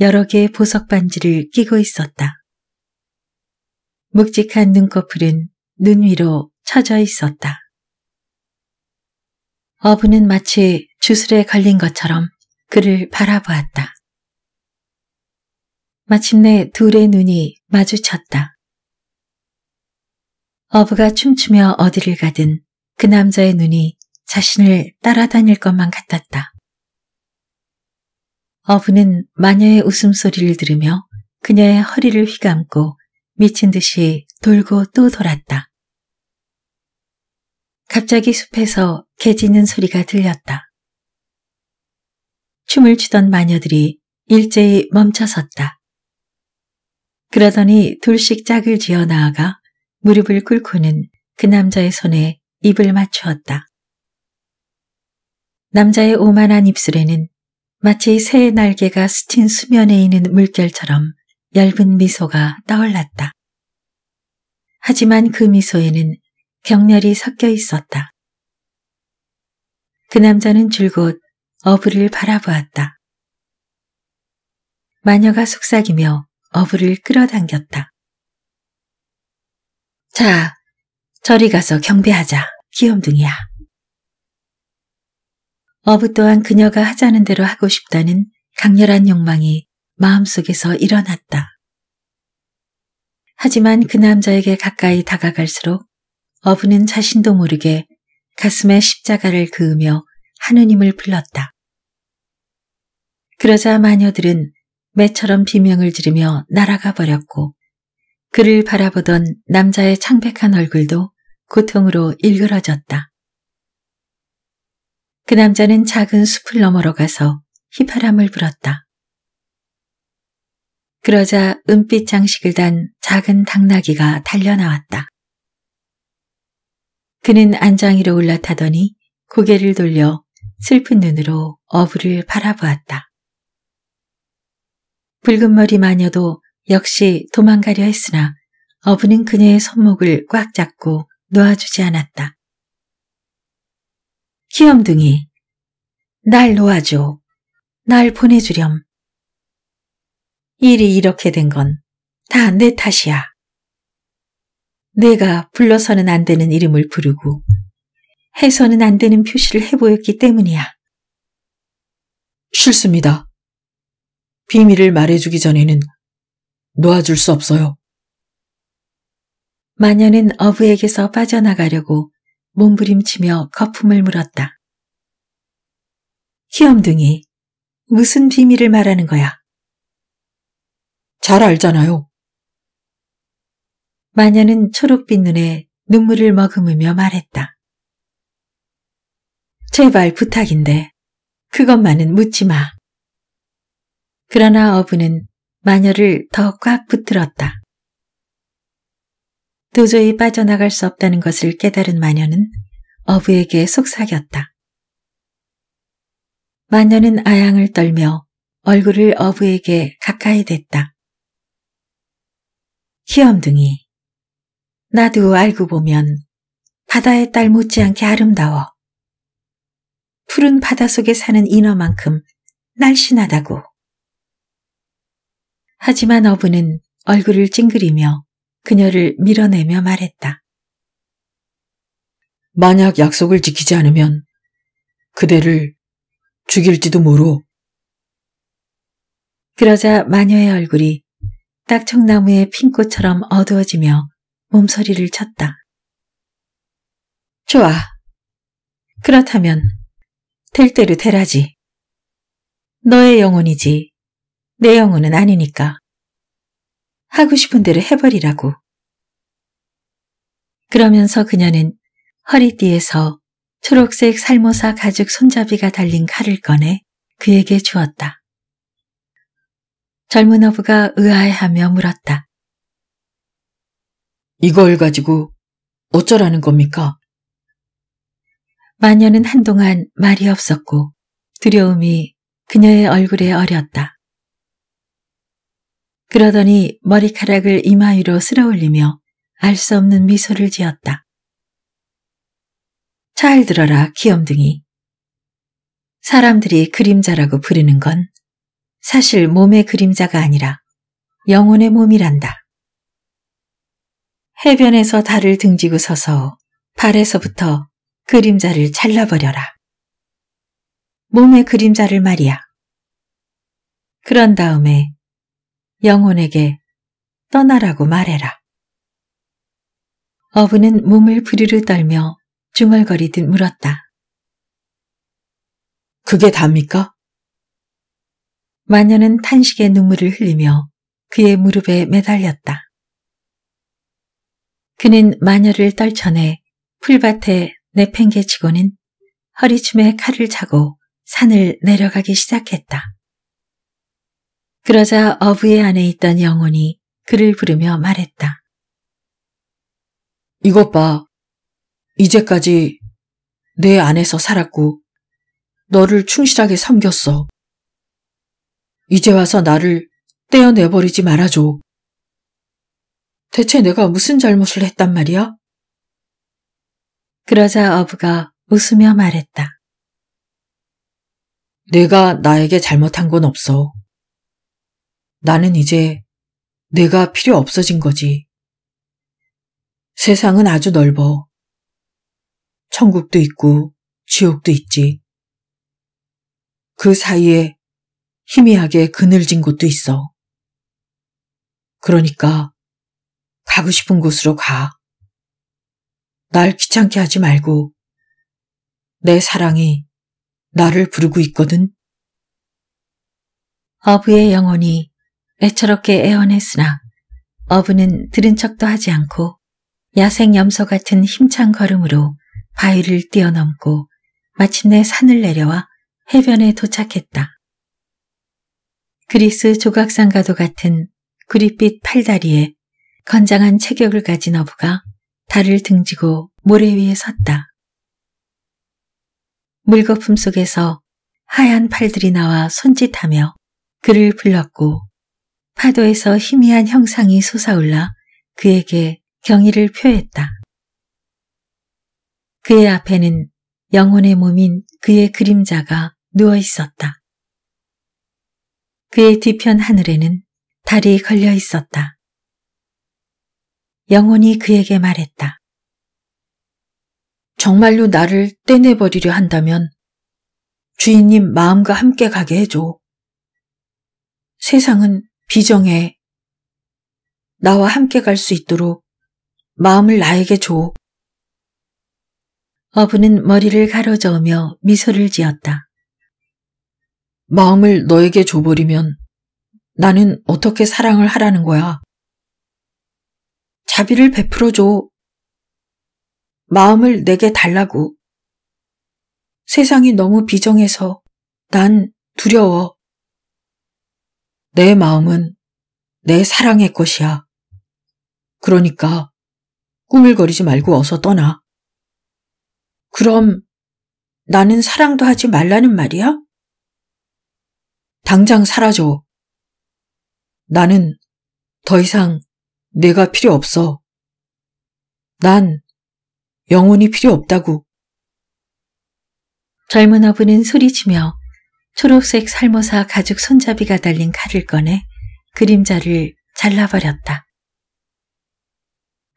여러 개의 보석 반지를 끼고 있었다. 묵직한 눈꺼풀은 눈 위로 처져 있었다. 어부는 마치 주술에 걸린 것처럼 그를 바라보았다. 마침내 둘의 눈이 마주쳤다. 어부가 춤추며 어디를 가든 그 남자의 눈이 자신을 따라다닐 것만 같았다. 어부는 마녀의 웃음소리를 들으며 그녀의 허리를 휘감고 미친 듯이 돌고 또 돌았다. 갑자기 숲에서 개 짖는 소리가 들렸다. 춤을 추던 마녀들이 일제히 멈춰섰다. 그러더니 둘씩 짝을 지어 나아가 무릎을 꿇고는 그 남자의 손에 입을 맞추었다. 남자의 오만한 입술에는 마치 새의 날개가 스친 수면에 있는 물결처럼 얇은 미소가 떠올랐다. 하지만 그 미소에는 격렬이 섞여 있었다. 그 남자는 줄곧 어부를 바라보았다. 마녀가 속삭이며 어부를 끌어당겼다. 자, 저리 가서 경배하자, 귀염둥이야. 어부 또한 그녀가 하자는 대로 하고 싶다는 강렬한 욕망이 마음속에서 일어났다. 하지만 그 남자에게 가까이 다가갈수록 어부는 자신도 모르게 가슴에 십자가를 그으며 하느님을 불렀다. 그러자 마녀들은 매처럼 비명을 지르며 날아가 버렸고 그를 바라보던 남자의 창백한 얼굴도 고통으로 일그러졌다. 그 남자는 작은 숲을 너머로 가서 휘파람을 불었다. 그러자 은빛 장식을 단 작은 당나귀가 달려나왔다. 그는 안장이로 올라타더니 고개를 돌려 슬픈 눈으로 어부를 바라보았다. 붉은 머리 마녀도 역시 도망가려 했으나 어부는 그녀의 손목을 꽉 잡고 놓아주지 않았다. 귀염둥이, 날 놓아줘. 날 보내주렴. 일이 이렇게 된 건 다 내 탓이야. 내가 불러서는 안 되는 이름을 부르고 해서는 안 되는 표시를 해보였기 때문이야. 싫습니다. 비밀을 말해주기 전에는 놓아줄 수 없어요. 마녀는 어부에게서 빠져나가려고 몸부림치며 거품을 물었다. 희염둥이, 무슨 비밀을 말하는 거야? 잘 알잖아요. 마녀는 초록빛 눈에 눈물을 머금으며 말했다. 제발 부탁인데 그것만은 묻지 마. 그러나 어부는 마녀를 더 꽉 붙들었다. 도저히 빠져나갈 수 없다는 것을 깨달은 마녀는 어부에게 속삭였다. 마녀는 아양을 떨며 얼굴을 어부에게 가까이 댔다. 귀염둥이, 나도 알고 보면 바다의 딸 못지않게 아름다워. 푸른 바닷속에 사는 인어만큼 날씬하다고. 하지만 어부는 얼굴을 찡그리며 그녀를 밀어내며 말했다. 만약 약속을 지키지 않으면 그대를 죽일지도 모르. 그러자 마녀의 얼굴이 딱청나무의 핀꽃처럼 어두워지며 몸서리를 쳤다. 좋아. 그렇다면 될 대로 되라지. 너의 영혼이지 내 영혼은 아니니까. 하고 싶은 대로 해버리라고. 그러면서 그녀는 허리띠에서 초록색 살모사 가죽 손잡이가 달린 칼을 꺼내 그에게 주었다. 젊은 어부가 의아해하며 물었다. 이걸 가지고 어쩌라는 겁니까? 마녀는 한동안 말이 없었고 두려움이 그녀의 얼굴에 어렸다. 그러더니 머리카락을 이마 위로 쓸어올리며 알 수 없는 미소를 지었다. 잘 들어라, 귀염둥이. 사람들이 그림자라고 부르는 건 사실 몸의 그림자가 아니라 영혼의 몸이란다. 해변에서 달을 등지고 서서 발에서부터 그림자를 잘라버려라. 몸의 그림자를 말이야. 그런 다음에 영혼에게 떠나라고 말해라. 어부는 몸을 부르르 떨며 중얼거리듯 물었다. 그게 답니까? 마녀는 탄식의 눈물을 흘리며 그의 무릎에 매달렸다. 그는 마녀를 떨쳐내 풀밭에 내팽개치고는 허리춤에 칼을 차고 산을 내려가기 시작했다. 그러자 어부의 안에 있던 영혼이 그를 부르며 말했다. 이것 봐. 이제까지 내 안에서 살았고 너를 충실하게 섬겼어. 이제 와서 나를 떼어내버리지 말아줘. 대체 내가 무슨 잘못을 했단 말이야? 그러자 어부가 웃으며 말했다. 내가 나에게 잘못한 건 없어. 나는 이제 내가 필요 없어진 거지. 세상은 아주 넓어. 천국도 있고 지옥도 있지. 그 사이에 희미하게 그늘진 곳도 있어. 그러니까 가고 싶은 곳으로 가. 날 귀찮게 하지 말고 내 사랑이 나를 부르고 있거든. 어부의 영혼이 애처롭게 애원했으나 어부는 들은 척도 하지 않고 야생 염소 같은 힘찬 걸음으로 바위를 뛰어넘고 마침내 산을 내려와 해변에 도착했다. 그리스 조각상과도 같은 구릿빛 팔다리에 건장한 체격을 가진 어부가 달을 등지고 모래 위에 섰다. 물거품 속에서 하얀 팔들이 나와 손짓하며 그를 불렀고 파도에서 희미한 형상이 솟아올라 그에게 경의를 표했다. 그의 앞에는 영혼의 몸인 그의 그림자가 누워 있었다. 그의 뒤편 하늘에는 달이 걸려 있었다. 영혼이 그에게 말했다. 정말로 나를 떼내버리려 한다면 주인님 마음과 함께 가게 해줘. 세상은 비정해. 나와 함께 갈 수 있도록 마음을 나에게 줘. 어부는 머리를 가로저으며 미소를 지었다. 마음을 너에게 줘버리면 나는 어떻게 사랑을 하라는 거야? 자비를 베풀어줘. 마음을 내게 달라고. 세상이 너무 비정해서 난 두려워. 내 마음은 내 사랑의 것이야. 그러니까 꾸물거리지 말고 어서 떠나. 그럼 나는 사랑도 하지 말라는 말이야? 당장 사라져. 나는 더 이상 내가 필요 없어. 난 영혼이 필요 없다고. 젊은 어부는 소리치며 초록색 살모사 가죽 손잡이가 달린 칼을 꺼내 그림자를 잘라버렸다.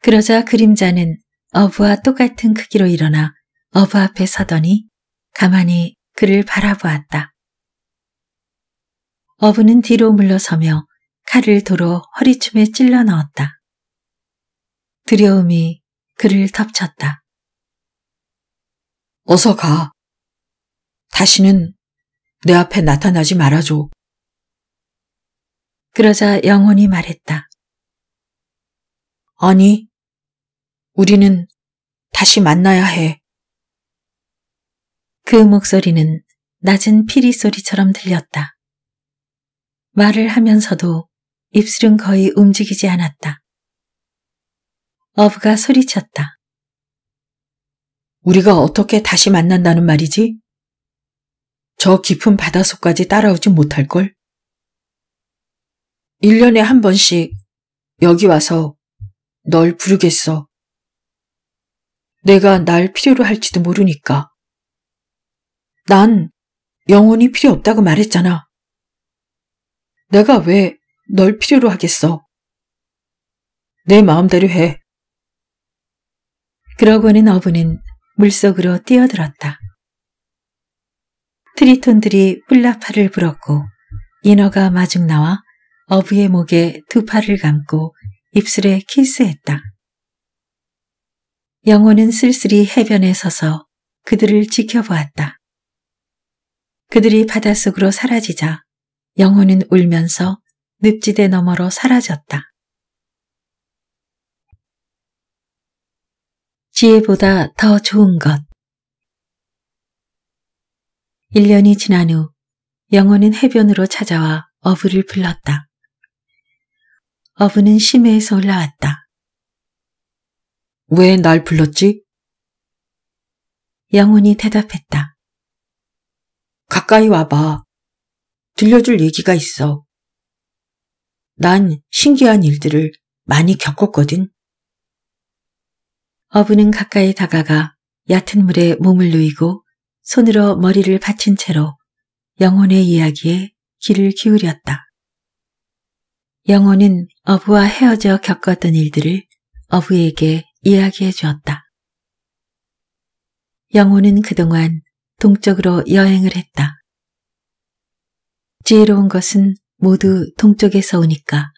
그러자 그림자는 어부와 똑같은 크기로 일어나 어부 앞에 서더니 가만히 그를 바라보았다. 어부는 뒤로 물러서며 칼을 도로 허리춤에 찔러 넣었다. 두려움이 그를 덮쳤다. 어서 가. 다시는 내 앞에 나타나지 말아줘. 그러자 영혼이 말했다. 아니, 우리는 다시 만나야 해. 그 목소리는 낮은 피리 소리처럼 들렸다. 말을 하면서도 입술은 거의 움직이지 않았다. 어부가 소리쳤다. 우리가 어떻게 다시 만난다는 말이지? 저 깊은 바닷속까지 따라오지 못할걸? 1년에 한 번씩 여기 와서 널 부르겠어. 내가 날 필요로 할지도 모르니까. 난 영원히 필요 없다고 말했잖아. 내가 왜 널 필요로 하겠어? 내 마음대로 해. 그러고는 어부는 물속으로 뛰어들었다. 트리톤들이 훌라파를 불었고 인어가 마중 나와 어부의 목에 두 팔을 감고 입술에 키스했다. 영호는 쓸쓸히 해변에 서서 그들을 지켜보았다. 그들이 바닷속으로 사라지자 영호는 울면서 늪지대 너머로 사라졌다. 지혜보다 더 좋은 것 1년이 지난 후 영호는 해변으로 찾아와 어부를 불렀다. 어부는 심해에서 올라왔다. 왜 날 불렀지? 영혼이 대답했다. 가까이 와봐. 들려줄 얘기가 있어. 난 신기한 일들을 많이 겪었거든. 어부는 가까이 다가가 얕은 물에 몸을 누이고 손으로 머리를 받친 채로 영혼의 이야기에 귀를 기울였다. 영혼은 어부와 헤어져 겪었던 일들을 어부에게 이야기해 주었다. 영혼은 그동안 동쪽으로 여행을 했다. 지혜로운 것은 모두 동쪽에서 오니까.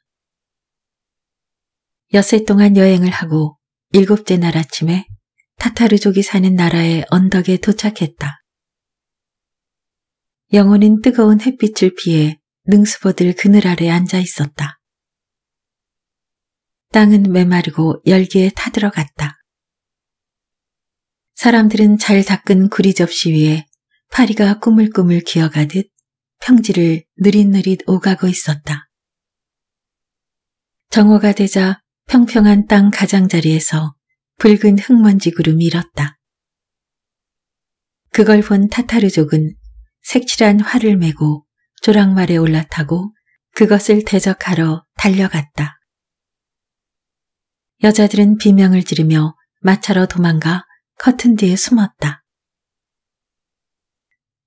엿새 동안 여행을 하고 일곱째 날 아침에 타타르족이 사는 나라의 언덕에 도착했다. 영혼은 뜨거운 햇빛을 피해 능수보들 그늘 아래 앉아 있었다. 땅은 메마르고 열기에 타들어갔다. 사람들은 잘 닦은 구리 접시 위에 파리가 꾸물꾸물 기어가듯 평지를 느릿느릿 오가고 있었다. 정오가 되자 평평한 땅 가장자리에서 붉은 흙먼지 구름이 일었다. 그걸 본 타타르족은 색칠한 활을 메고 조랑말에 올라타고 그것을 대적하러 달려갔다. 여자들은 비명을 지르며 마차로 도망가 커튼 뒤에 숨었다.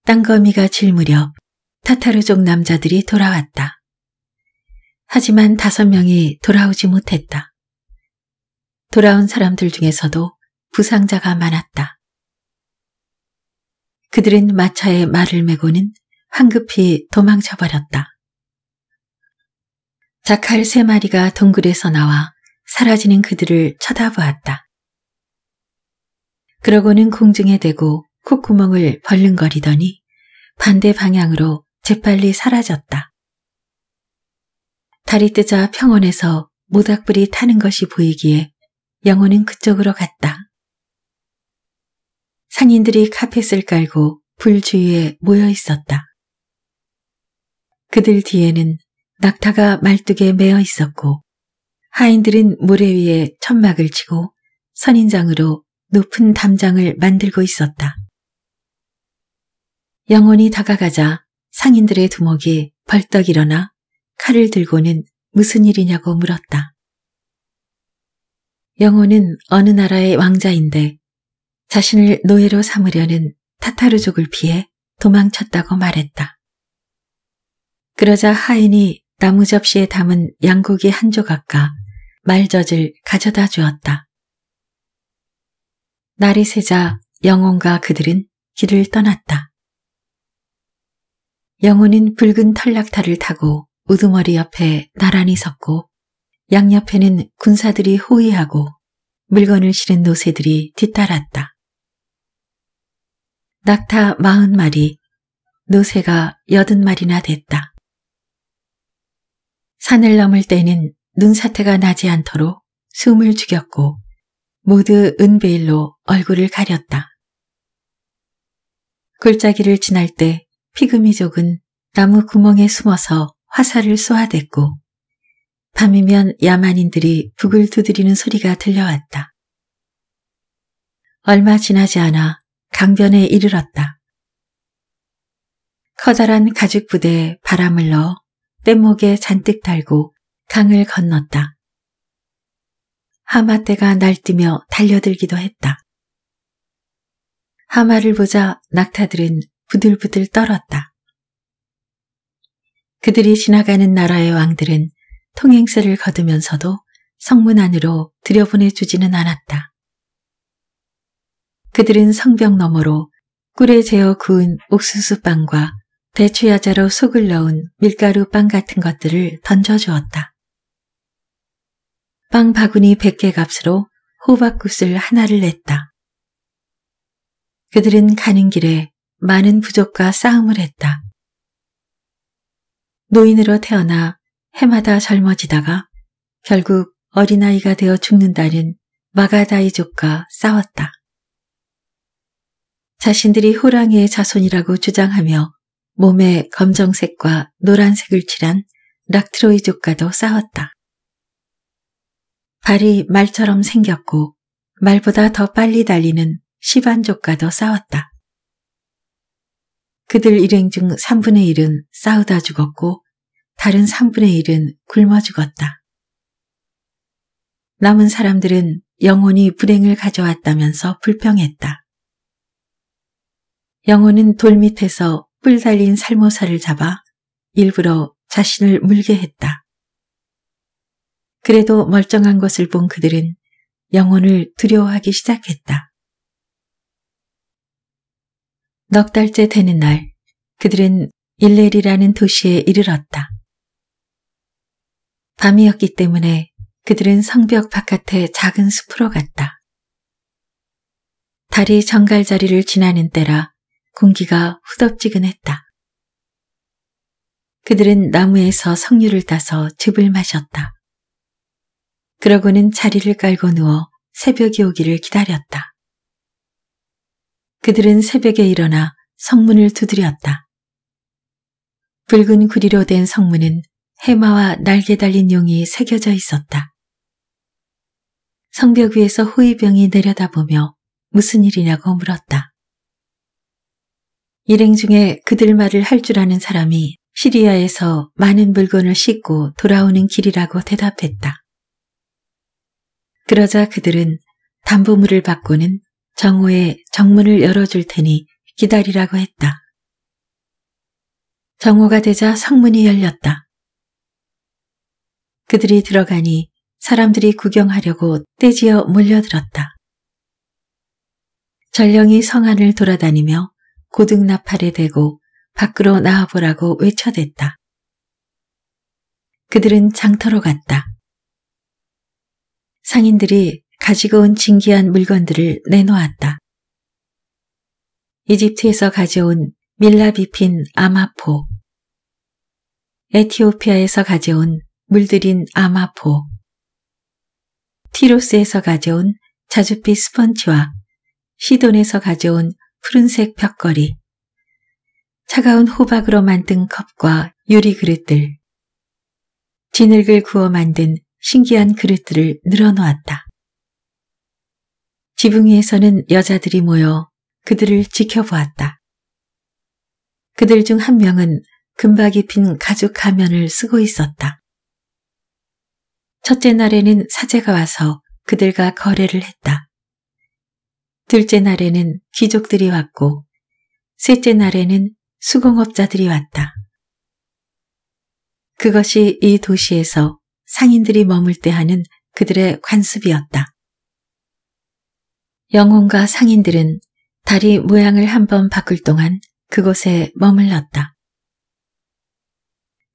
땅거미가 질 무렵 타타르족 남자들이 돌아왔다. 하지만 다섯 명이 돌아오지 못했다. 돌아온 사람들 중에서도 부상자가 많았다. 그들은 마차에 말을 메고는 황급히 도망쳐 버렸다. 자칼 세 마리가 동굴에서 나와 사라지는 그들을 쳐다보았다. 그러고는 공중에 대고 콧구멍을 벌른거리더니 반대 방향으로 재빨리 사라졌다. 달이 뜨자 평원에서 모닥불이 타는 것이 보이기에 영호는 그쪽으로 갔다. 상인들이 카펫을 깔고 불 주위에 모여 있었다. 그들 뒤에는 낙타가 말뚝에 매어 있었고 하인들은 모래 위에 천막을 치고 선인장으로 높은 담장을 만들고 있었다. 영혼이 다가가자 상인들의 두목이 벌떡 일어나 칼을 들고는 무슨 일이냐고 물었다. 영호는 어느 나라의 왕자인데 자신을 노예로 삼으려는 타타르족을 피해 도망쳤다고 말했다. 그러자 하인이 나무 접시에 담은 양고기 한 조각과 말젖을 가져다 주었다. 날이 새자 영혼과 그들은 길을 떠났다. 영혼은 붉은 털락타를 타고 우두머리 옆에 나란히 섰고 양옆에는 군사들이 호위하고 물건을 실은 노새들이 뒤따랐다. 낙타 마흔 마리, 노새가 여든 마리나 됐다. 산을 넘을 때는 눈사태가 나지 않도록 숨을 죽였고 모두 은베일로 얼굴을 가렸다. 골짜기를 지날 때 피그미족은 나무 구멍에 숨어서 화살을 쏘아댔고 밤이면 야만인들이 북을 두드리는 소리가 들려왔다. 얼마 지나지 않아 강변에 이르렀다. 커다란 가죽 부대에 바람을 넣어 뗏목에 잔뜩 달고 강을 건넜다. 하마떼가 날뛰며 달려들기도 했다. 하마를 보자 낙타들은 부들부들 떨었다. 그들이 지나가는 나라의 왕들은 통행세를 거두면서도 성문 안으로 들여보내주지는 않았다. 그들은 성벽 너머로 꿀에 재어 구운 옥수수빵과 대추야자로 속을 넣은 밀가루 빵 같은 것들을 던져주었다. 빵 바구니 100개 값으로 호박굿을 하나를 냈다. 그들은 가는 길에 많은 부족과 싸움을 했다. 노인으로 태어나 해마다 젊어지다가 결국 어린아이가 되어 죽는다는 마가다이족과 싸웠다. 자신들이 호랑이의 자손이라고 주장하며 몸에 검정색과 노란색을 칠한 락트로이족과도 싸웠다. 발이 말처럼 생겼고 말보다 더 빨리 달리는 시반족과도 싸웠다. 그들 일행 중 3분의 1은 싸우다 죽었고 다른 3분의 1은 굶어 죽었다. 남은 사람들은 영혼이 불행을 가져왔다면서 불평했다. 영혼은 돌 밑에서 뿔 달린 살모사를 잡아 일부러 자신을 물게 했다. 그래도 멀쩡한 것을 본 그들은 영혼을 두려워하기 시작했다. 넉 달째 되는 날, 그들은 일렐이라는 도시에 이르렀다. 밤이었기 때문에 그들은 성벽 바깥에 작은 숲으로 갔다. 달이 정갈자리를 지나는 때라 공기가 후덥지근했다. 그들은 나무에서 석류를 따서 즙을 마셨다. 그러고는 자리를 깔고 누워 새벽이 오기를 기다렸다. 그들은 새벽에 일어나 성문을 두드렸다. 붉은 구리로 된 성문은 해마와 날개 달린 용이 새겨져 있었다. 성벽 위에서 호위병이 내려다보며 무슨 일이냐고 물었다. 일행 중에 그들 말을 할 줄 아는 사람이 시리아에서 많은 물건을 싣고 돌아오는 길이라고 대답했다. 그러자 그들은 담보물을 받고는 정오에 정문을 열어줄 테니 기다리라고 했다. 정오가 되자 성문이 열렸다. 그들이 들어가니 사람들이 구경하려고 떼지어 몰려들었다. 전령이 성 안을 돌아다니며 고등 나팔에 대고 밖으로 나와보라고 외쳐댔다. 그들은 장터로 갔다. 상인들이 가지고 온 진기한 물건들을 내놓았다. 이집트에서 가져온 밀라비핀 아마포, 에티오피아에서 가져온 물들인 아마포, 티로스에서 가져온 자줏빛 스펀지와 시돈에서 가져온 푸른색 벽걸이, 차가운 호박으로 만든 컵과 유리 그릇들, 진흙을 구워 만든 신기한 그릇들을 늘어놓았다. 지붕 위에서는 여자들이 모여 그들을 지켜보았다. 그들 중 한 명은 금박 입힌 가죽 가면을 쓰고 있었다. 첫째 날에는 사제가 와서 그들과 거래를 했다. 둘째 날에는 귀족들이 왔고 셋째 날에는 수공업자들이 왔다. 그것이 이 도시에서 상인들이 머물 때 하는 그들의 관습이었다. 영혼과 상인들은 다리 모양을 한번 바꿀 동안 그곳에 머물렀다.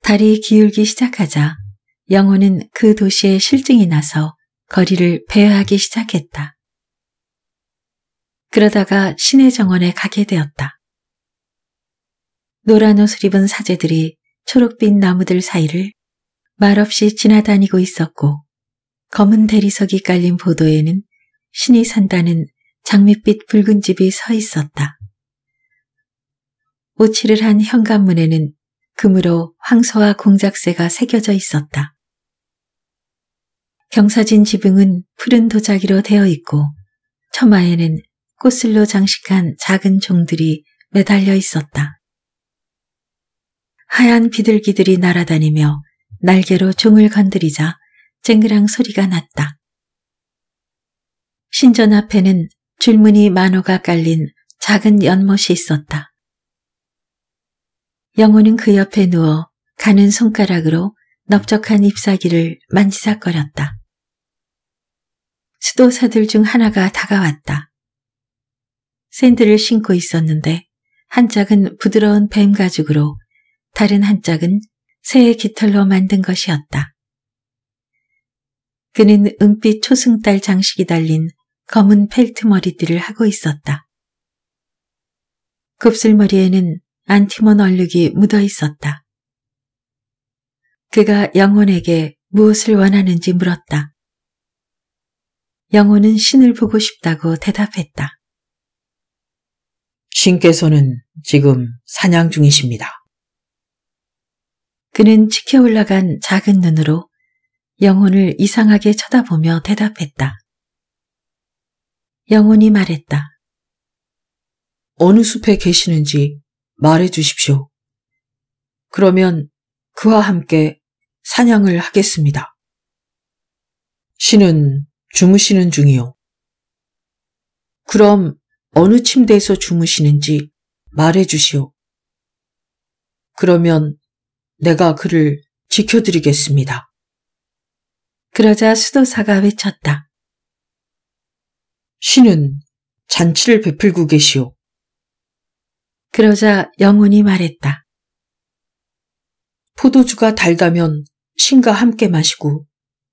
달이 기울기 시작하자 영혼은 그 도시에 실증이 나서 거리를 배회하기 시작했다. 그러다가 신의 정원에 가게 되었다. 노란 옷을 입은 사제들이 초록빛 나무들 사이를 말없이 지나다니고 있었고 검은 대리석이 깔린 보도에는 신이 산다는 장밋빛 붉은 집이 서 있었다. 오칠을 한 현관문에는 금으로 황소와 공작새가 새겨져 있었다. 경사진 지붕은 푸른 도자기로 되어 있고 처마에는 꽃슬로 장식한 작은 종들이 매달려 있었다. 하얀 비둘기들이 날아다니며 날개로 종을 건드리자 쨍그랑 소리가 났다. 신전 앞에는 줄무늬 만호가 깔린 작은 연못이 있었다. 영호는 그 옆에 누워 가는 손가락으로 넓적한 잎사귀를 만지작거렸다. 수도사들 중 하나가 다가왔다. 샌들을 신고 있었는데 한 짝은 부드러운 뱀 가죽으로 다른 한 짝은 새의 깃털로 만든 것이었다. 그는 은빛 초승달 장식이 달린 검은 펠트 머리띠를 하고 있었다. 곱슬머리에는 안티몬 얼룩이 묻어 있었다. 그가 영혼에게 무엇을 원하는지 물었다. 영혼은 신을 보고 싶다고 대답했다. 신께서는 지금 사냥 중이십니다. 그는 치켜 올라간 작은 눈으로 영혼을 이상하게 쳐다보며 대답했다. 영혼이 말했다. 어느 숲에 계시는지 말해 주십시오. 그러면 그와 함께 사냥을 하겠습니다. 신은 주무시는 중이요. 그럼 어느 침대에서 주무시는지 말해 주시오. 그러면 내가 그를 지켜드리겠습니다. 그러자 수도사가 외쳤다. 신은 잔치를 베풀고 계시오. 그러자 영혼이 말했다. 포도주가 달다면 신과 함께 마시고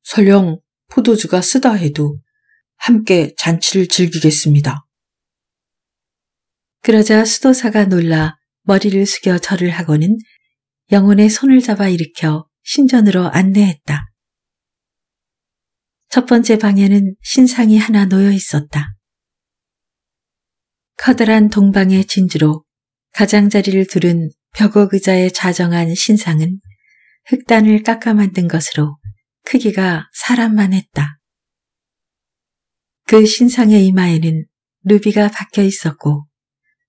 설령 포도주가 쓰다 해도 함께 잔치를 즐기겠습니다. 그러자 수도사가 놀라 머리를 숙여 절을 하고는 영혼의 손을 잡아 일으켜 신전으로 안내했다. 첫 번째 방에는 신상이 하나 놓여 있었다. 커다란 동방의 진주로 가장자리를 두른 벽옥 의자에 자정한 신상은 흑단을 깎아 만든 것으로 크기가 사람만 했다. 그 신상의 이마에는 루비가 박혀 있었고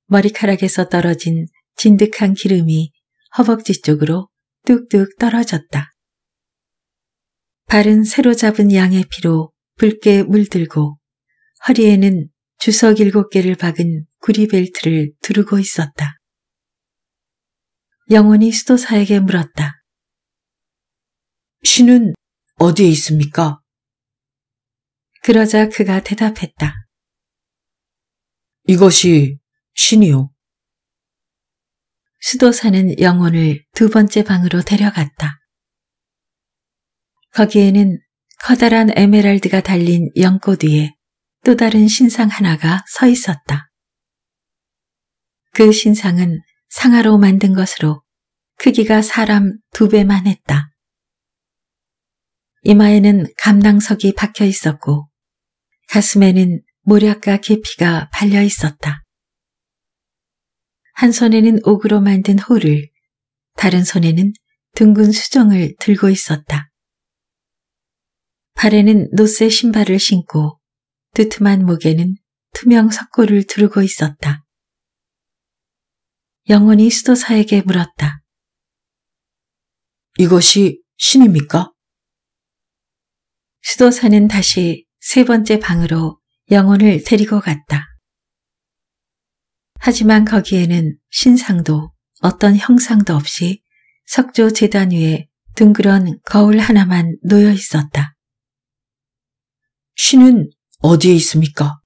머리카락에서 떨어진 진득한 기름이 허벅지 쪽으로 뚝뚝 떨어졌다. 발은 새로 잡은 양의 피로 붉게 물들고 허리에는 주석 일곱 개를 박은 구리벨트를 두르고 있었다. 영원히 수도사에게 물었다. 신은 어디에 있습니까? 그러자 그가 대답했다. 이것이 신이요. 수도사는 영혼을 두 번째 방으로 데려갔다. 거기에는 커다란 에메랄드가 달린 연꽃 위에 또 다른 신상 하나가 서 있었다. 그 신상은 상아로 만든 것으로 크기가 사람 두 배만 했다. 이마에는 감낭석이 박혀 있었고 가슴에는 모략과 계피가 발려 있었다. 한 손에는 옥으로 만든 호를, 다른 손에는 둥근 수정을 들고 있었다. 발에는 노쇠 신발을 신고 두툼한 목에는 투명 석고를 두르고 있었다. 영원히 수도사에게 물었다. 이것이 신입니까? 수도사는 다시 세 번째 방으로 영혼을 데리고 갔다. 하지만 거기에는 신상도 어떤 형상도 없이 석조 재단 위에 둥그런 거울 하나만 놓여 있었다. 신은 어디에 있습니까?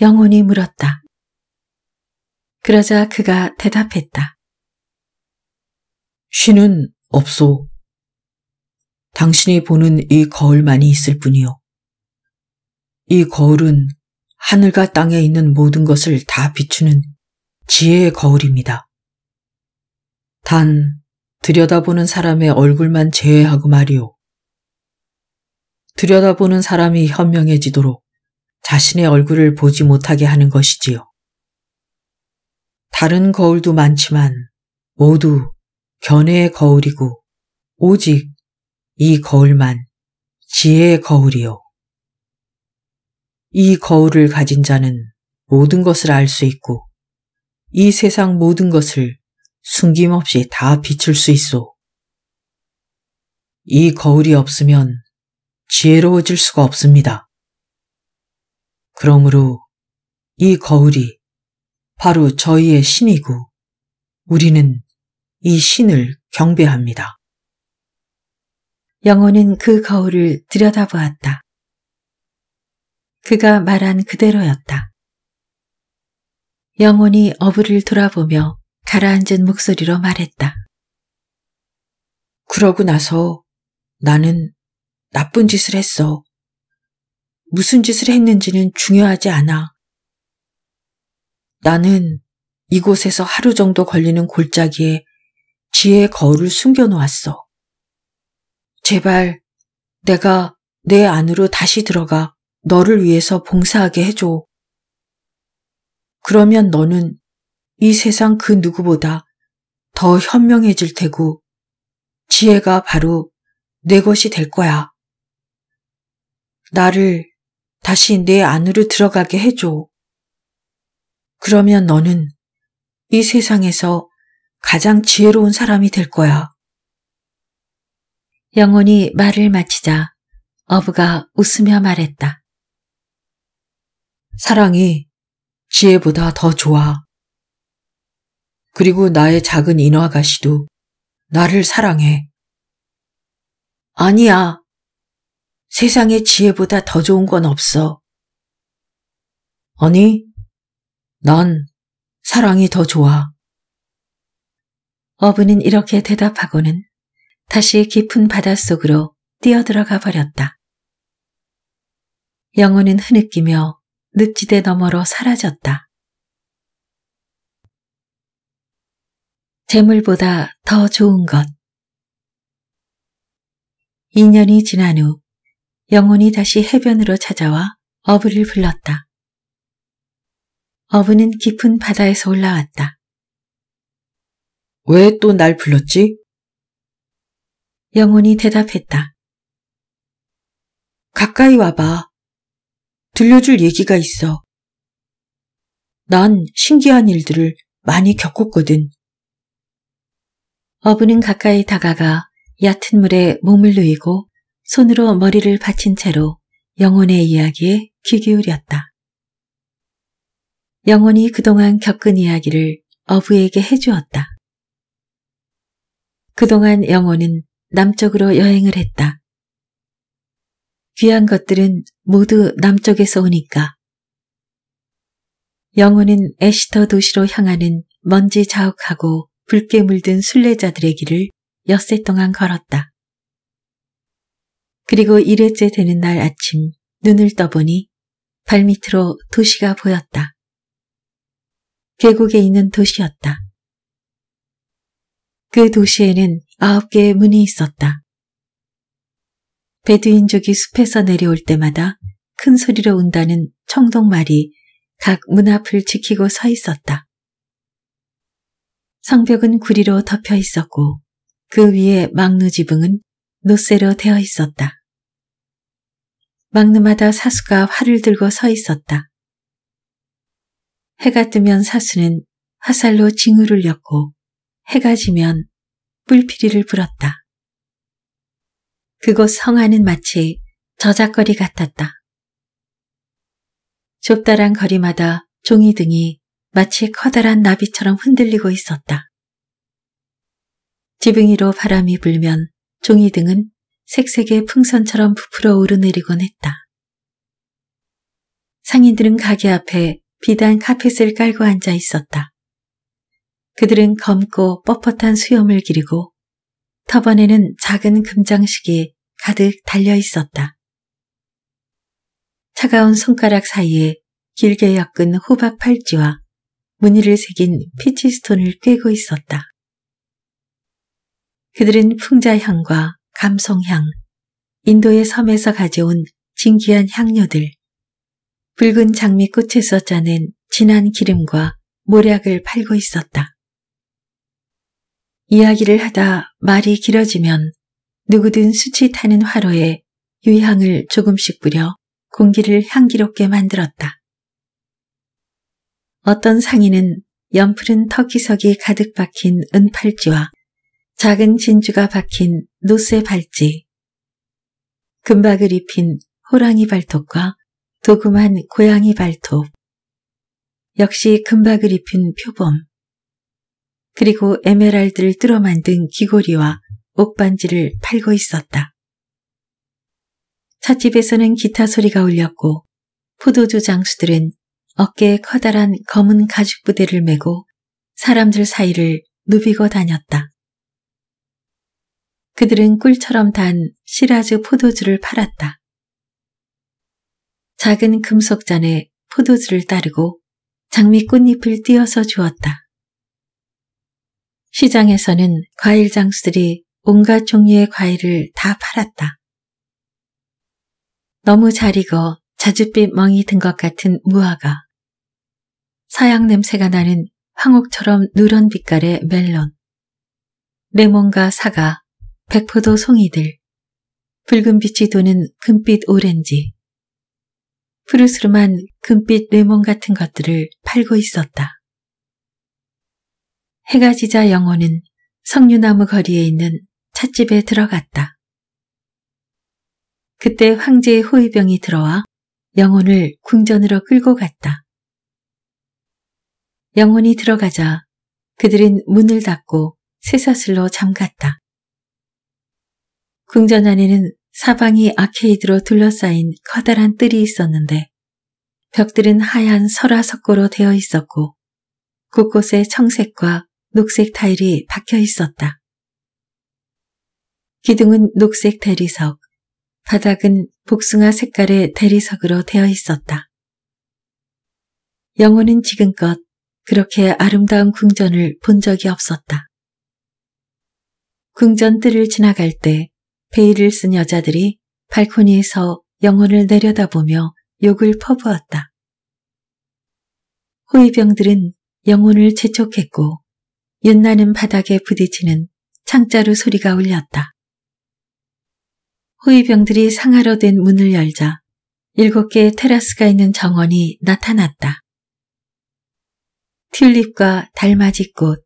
영혼이 물었다. 그러자 그가 대답했다. 신은 없소. 당신이 보는 이 거울만이 있을 뿐이요. 이 거울은 하늘과 땅에 있는 모든 것을 다 비추는 지혜의 거울입니다. 단, 들여다보는 사람의 얼굴만 제외하고 말이오. 들여다보는 사람이 현명해지도록 자신의 얼굴을 보지 못하게 하는 것이지요. 다른 거울도 많지만 모두 견해의 거울이고 오직 이 거울만 지혜의 거울이요. 이 거울을 가진 자는 모든 것을 알 수 있고 이 세상 모든 것을 숨김없이 다 비출 수 있소. 이 거울이 없으면 지혜로워질 수가 없습니다. 그러므로 이 거울이 바로 저희의 신이고 우리는 이 신을 경배합니다. 영혼은 그 거울을 들여다보았다. 그가 말한 그대로였다. 영혼이 어부를 돌아보며 가라앉은 목소리로 말했다. 그러고 나서 나는 나쁜 짓을 했어. 무슨 짓을 했는지는 중요하지 않아. 나는 이곳에서 하루 정도 걸리는 골짜기에 지혜의 거울을 숨겨놓았어. 제발 내가 내 안으로 다시 들어가 너를 위해서 봉사하게 해줘. 그러면 너는 이 세상 그 누구보다 더 현명해질 테고 지혜가 바로 내 것이 될 거야. 나를 다시 내 안으로 들어가게 해줘. 그러면 너는 이 세상에서 가장 지혜로운 사람이 될 거야. 영혼이 말을 마치자 어부가 웃으며 말했다. 사랑이 지혜보다 더 좋아. 그리고 나의 작은 인어 아가씨도 나를 사랑해. 아니야. 세상에 지혜보다 더 좋은 건 없어. 아니, 난 사랑이 더 좋아. 어부는 이렇게 대답하고는 다시 깊은 바닷속으로 뛰어들어가 버렸다. 영혼은 흐느끼며 늪지대 너머로 사라졌다. 재물보다 더 좋은 것. 2년이 지난 후 영혼이 다시 해변으로 찾아와 어부를 불렀다. 어부는 깊은 바다에서 올라왔다. 왜 또 날 불렀지? 영혼이 대답했다. 가까이 와봐. 들려줄 얘기가 있어. 난 신기한 일들을 많이 겪었거든. 어부는 가까이 다가가 얕은 물에 몸을 누이고 손으로 머리를 받친 채로 영혼의 이야기에 귀 기울였다. 영혼이 그동안 겪은 이야기를 어부에게 해주었다. 그동안 영혼은 남쪽으로 여행을 했다. 귀한 것들은 모두 남쪽에서 오니까. 영혼은 에시터 도시로 향하는 먼지 자욱하고 붉게 물든 순례자들의 길을 엿새 동안 걸었다. 그리고 일회째 되는 날 아침 눈을 떠보니 발밑으로 도시가 보였다. 계곡에 있는 도시였다. 그 도시에는 아홉 개의 문이 있었다. 베두인족이 숲에서 내려올 때마다 큰 소리로 운다는 청동말이 각 문 앞을 지키고 서 있었다. 성벽은 구리로 덮여 있었고 그 위에 막루 지붕은 노쇠로 되어 있었다. 막루마다 사수가 활을 들고 서 있었다. 해가 뜨면 사수는 화살로 징후를 렸고 해가 지면 뿔피리를 불었다. 그곳 성안은 마치 저작거리 같았다. 좁다란 거리마다 종이 등이 마치 커다란 나비처럼 흔들리고 있었다. 지붕이로 바람이 불면 종이 등은 색색의 풍선처럼 부풀어 오르내리곤 했다. 상인들은 가게 앞에 비단 카펫을 깔고 앉아 있었다. 그들은 검고 뻣뻣한 수염을 기리고 터번에는 작은 금장식이 가득 달려 있었다. 차가운 손가락 사이에 길게 엮은 호박 팔찌와 무늬를 새긴 피치스톤을 꿰고 있었다. 그들은 풍자향과 감송향, 인도의 섬에서 가져온 진귀한 향료들, 붉은 장미꽃에서 짜낸 진한 기름과 모략을 팔고 있었다. 이야기를 하다 말이 길어지면 누구든 수치 타는 화로에 유향을 조금씩 뿌려 공기를 향기롭게 만들었다. 어떤 상인은 연푸른 터키석이 가득 박힌 은팔찌와 작은 진주가 박힌 노쇠 발찌, 금박을 입힌 호랑이 발톱과 도금한 고양이 발톱, 역시 금박을 입힌 표범, 그리고 에메랄드를 뚫어 만든 귀고리와 옥반지를 팔고 있었다. 찻집에서는 기타 소리가 울렸고 포도주 장수들은 어깨에 커다란 검은 가죽 부대를 메고 사람들 사이를 누비고 다녔다. 그들은 꿀처럼 단 시라즈 포도주를 팔았다. 작은 금속잔에 포도주를 따르고 장미 꽃잎을 띄어서 주었다. 시장에서는 과일 장수들이 온갖 종류의 과일을 다 팔았다. 너무 잘 익어 자줏빛 멍이 든 것 같은 무화과, 사양 냄새가 나는 황옥처럼 누런 빛깔의 멜론, 레몬과 사과, 백포도 송이들, 붉은 빛이 도는 금빛 오렌지, 푸르스름한 금빛 레몬 같은 것들을 팔고 있었다. 해가 지자 영호는 석류나무 거리에 있는 찻집에 들어갔다. 그때 황제의 호위병이 들어와 영혼을 궁전으로 끌고 갔다. 영혼이 들어가자 그들은 문을 닫고 쇠사슬로 잠갔다. 궁전 안에는 사방이 아케이드로 둘러싸인 커다란 뜰이 있었는데 벽들은 하얀 설화석고로 되어 있었고 곳곳에 청색과 녹색 타일이 박혀 있었다. 기둥은 녹색 대리석, 바닥은 복숭아 색깔의 대리석으로 되어 있었다. 영호는 지금껏 그렇게 아름다운 궁전을 본 적이 없었다. 궁전 뜰을 지나갈 때 베일을 쓴 여자들이 발코니에서 영혼을 내려다보며 욕을 퍼부었다. 호위병들은 영혼을 재촉했고 윤나는 바닥에 부딪히는 창자루 소리가 울렸다. 호위병들이 상하로 된 문을 열자 일곱 개의 테라스가 있는 정원이 나타났다. 튤립과 달맞이꽃,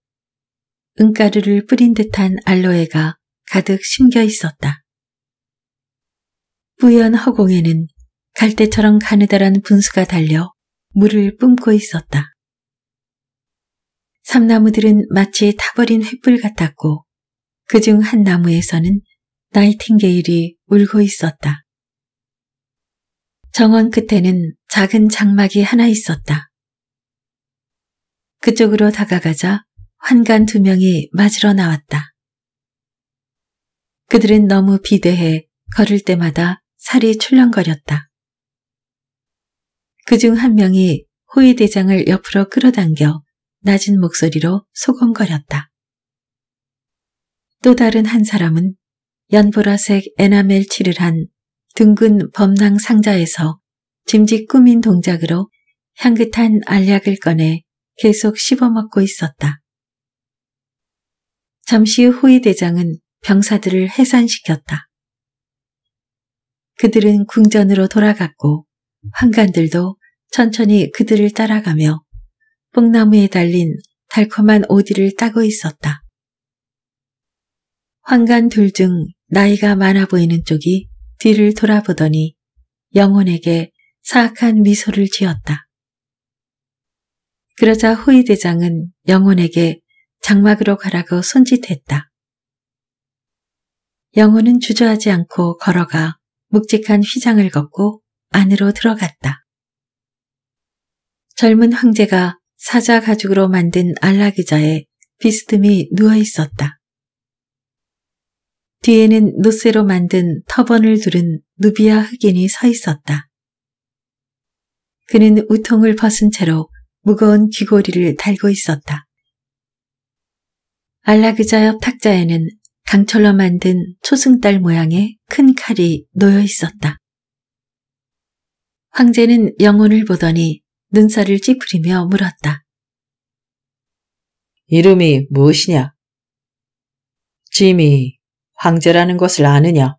은가루를 뿌린 듯한 알로에가 가득 심겨 있었다. 뿌연 허공에는 갈대처럼 가느다란 분수가 달려 물을 뿜고 있었다. 삼나무들은 마치 타버린 횃불 같았고 그 중 한 나무에서는 나이팅게일이 울고 있었다. 정원 끝에는 작은 장막이 하나 있었다. 그쪽으로 다가가자 환관 두 명이 맞으러 나왔다. 그들은 너무 비대해 걸을 때마다 살이 출렁거렸다. 그 중 한 명이 호위대장을 옆으로 끌어당겨 낮은 목소리로 소곤거렸다. 또 다른 한 사람은 연보라색 에나멜 칠을 한 둥근 범랑 상자에서 짐짓 꾸민 동작으로 향긋한 알약을 꺼내 계속 씹어먹고 있었다. 잠시 후 호위 대장은 병사들을 해산시켰다. 그들은 궁전으로 돌아갔고 환관들도 천천히 그들을 따라가며 뽕나무에 달린 달콤한 오디를 따고 있었다. 환관 둘중 나이가 많아 보이는 쪽이 뒤를 돌아보더니 영혼에게 사악한 미소를 지었다. 그러자 호위 대장은 영혼에게 장막으로 가라고 손짓했다. 영혼은 주저하지 않고 걸어가 묵직한 휘장을 걷고 안으로 들어갔다. 젊은 황제가 사자 가죽으로 만든 안락의자에 비스듬히 누워 있었다. 뒤에는 노쇠로 만든 터번을 두른 누비아 흑인이 서 있었다. 그는 우통을 벗은 채로 무거운 귀고리를 달고 있었다. 알라그자 옆 탁자에는 강철로 만든 초승달 모양의 큰 칼이 놓여 있었다. 황제는 영혼을 보더니 눈살을 찌푸리며 물었다. 이름이 무엇이냐? 짐이 황제라는 것을 아느냐?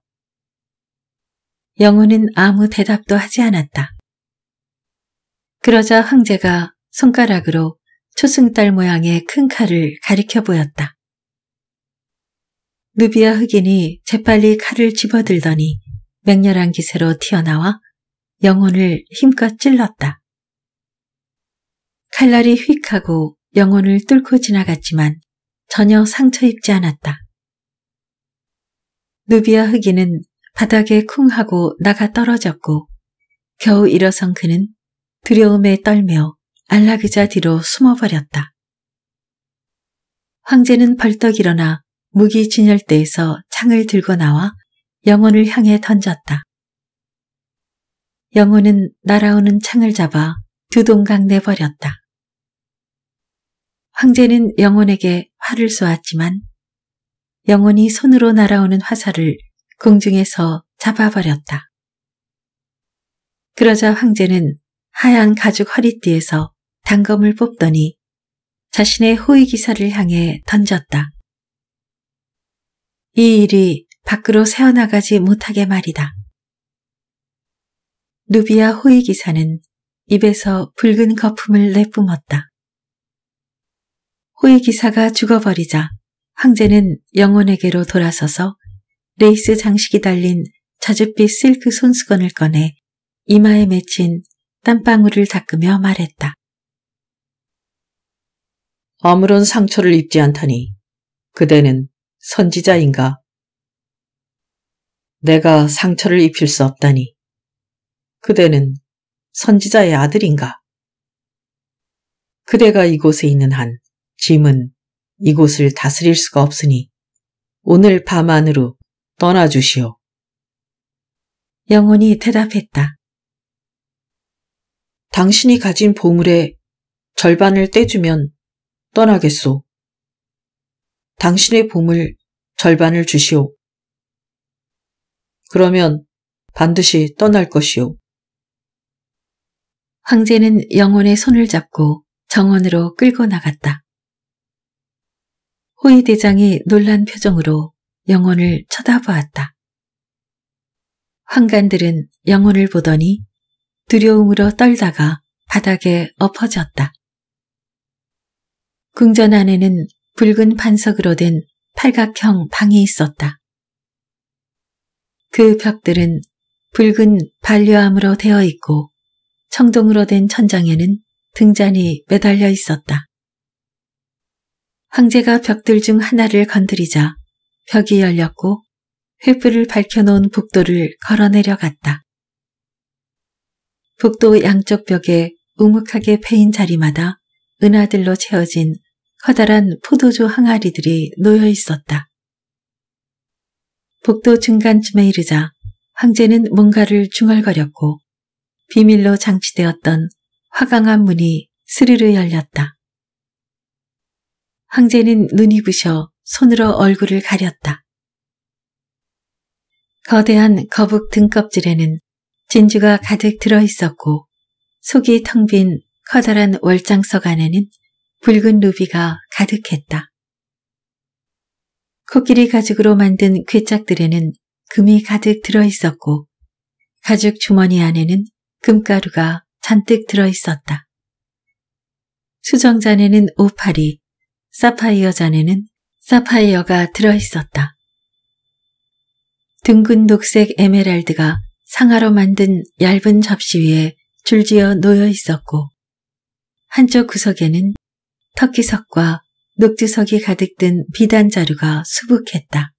영혼은 아무 대답도 하지 않았다. 그러자 황제가 손가락으로 초승달 모양의 큰 칼을 가리켜 보였다. 누비아 흑인이 재빨리 칼을 집어들더니 맹렬한 기세로 튀어나와 영혼을 힘껏 찔렀다. 칼날이 휙 하고 영혼을 뚫고 지나갔지만 전혀 상처 입지 않았다. 누비아 흑인은 바닥에 쿵 하고 나가 떨어졌고 겨우 일어선 그는 두려움에 떨며 안락의자 뒤로 숨어버렸다. 황제는 벌떡 일어나 무기 진열대에서 창을 들고 나와 영혼을 향해 던졌다. 영혼은 날아오는 창을 잡아 두 동강 내버렸다. 황제는 영혼에게 활을 쏘았지만 영혼이 손으로 날아오는 화살을 공중에서 잡아버렸다. 그러자 황제는 하얀 가죽 허리띠에서 단검을 뽑더니 자신의 호위기사를 향해 던졌다. 이 일이 밖으로 새어나가지 못하게 말이다. 누비아 호위기사는 입에서 붉은 거품을 내뿜었다. 호위기사가 죽어버리자 황제는 영혼에게로 돌아서서 레이스 장식이 달린 자줏빛 실크 손수건을 꺼내 이마에 맺힌 땀방울을 닦으며 말했다. 아무런 상처를 입지 않다니 그대는 선지자인가? 내가 상처를 입힐 수 없다니 그대는 선지자의 아들인가? 그대가 이곳에 있는 한 짐은 이곳을 다스릴 수가 없으니 오늘 밤 안으로 떠나주시오. 영혼이 대답했다. 당신이 가진 보물의 절반을 떼주면 떠나겠소. 당신의 보물 절반을 주시오. 그러면 반드시 떠날 것이오. 황제는 영혼의 손을 잡고 정원으로 끌고 나갔다. 호위 대장이 놀란 표정으로 영혼을 쳐다보았다. 황간들은 영혼을 보더니 두려움으로 떨다가 바닥에 엎어졌다. 궁전 안에는 붉은 반석으로 된 팔각형 방이 있었다. 그 벽들은 붉은 반려암으로 되어 있고 청동으로 된 천장에는 등잔이 매달려 있었다. 황제가 벽들 중 하나를 건드리자 벽이 열렸고 횃불을 밝혀놓은 복도를 걸어 내려갔다. 북도 양쪽 벽에 우묵하게 패인 자리마다 은하들로 채워진 커다란 포도주 항아리들이 놓여 있었다. 복도 중간쯤에 이르자 황제는 뭔가를 중얼거렸고 비밀로 장치되었던 화강한 문이 스르르 열렸다. 황제는 눈이 부셔 손으로 얼굴을 가렸다. 거대한 거북 등껍질에는 진주가 가득 들어 있었고 속이 텅 빈 커다란 월장석 안에는 붉은 루비가 가득했다. 코끼리 가죽으로 만든 괴짝들에는 금이 가득 들어 있었고 가죽 주머니 안에는 금가루가 잔뜩 들어 있었다. 수정잔에는 오파리, 사파이어 잔에는 사파이어가 들어 있었다. 둥근 녹색 에메랄드가 상하로 만든 얇은 접시 위에 줄지어 놓여 있었고 한쪽 구석에는 터키석과 녹두석이 가득 든 비단 자루가 수북했다.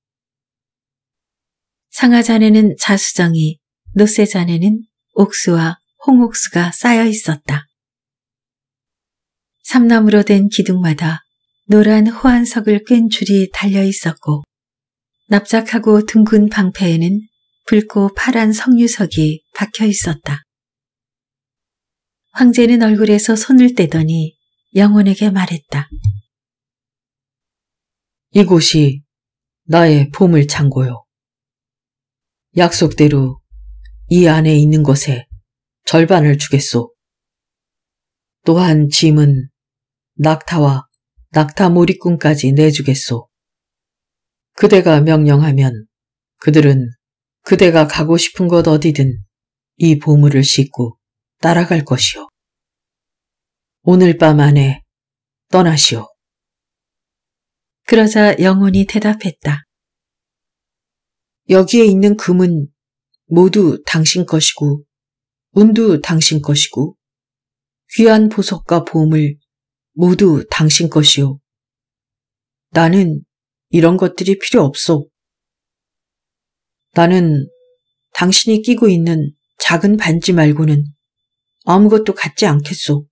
상하잔에는 자수정이, 노쇠잔에는 옥수와 홍옥수가 쌓여 있었다. 삼나무로 된 기둥마다 노란 호안석을 끈 줄이 달려 있었고 납작하고 둥근 방패에는 붉고 파란 석류석이 박혀 있었다. 황제는 얼굴에서 손을 떼더니 영혼에게 말했다. 이곳이 나의 보물 창고요. 약속대로 이 안에 있는 것에 절반을 주겠소. 또한 짐은 낙타와 낙타 몰입꾼까지 내주겠소. 그대가 명령하면 그들은 그대가 가고 싶은 곳 어디든 이 보물을 싣고 따라갈 것이오. 오늘 밤 안에 떠나시오. 그러자 영혼이 대답했다. 여기에 있는 금은 모두 당신 것이고 운도 당신 것이고 귀한 보석과 보물 모두 당신 것이오. 나는 이런 것들이 필요 없소. 나는 당신이 끼고 있는 작은 반지 말고는 아무것도 갖지 않겠소.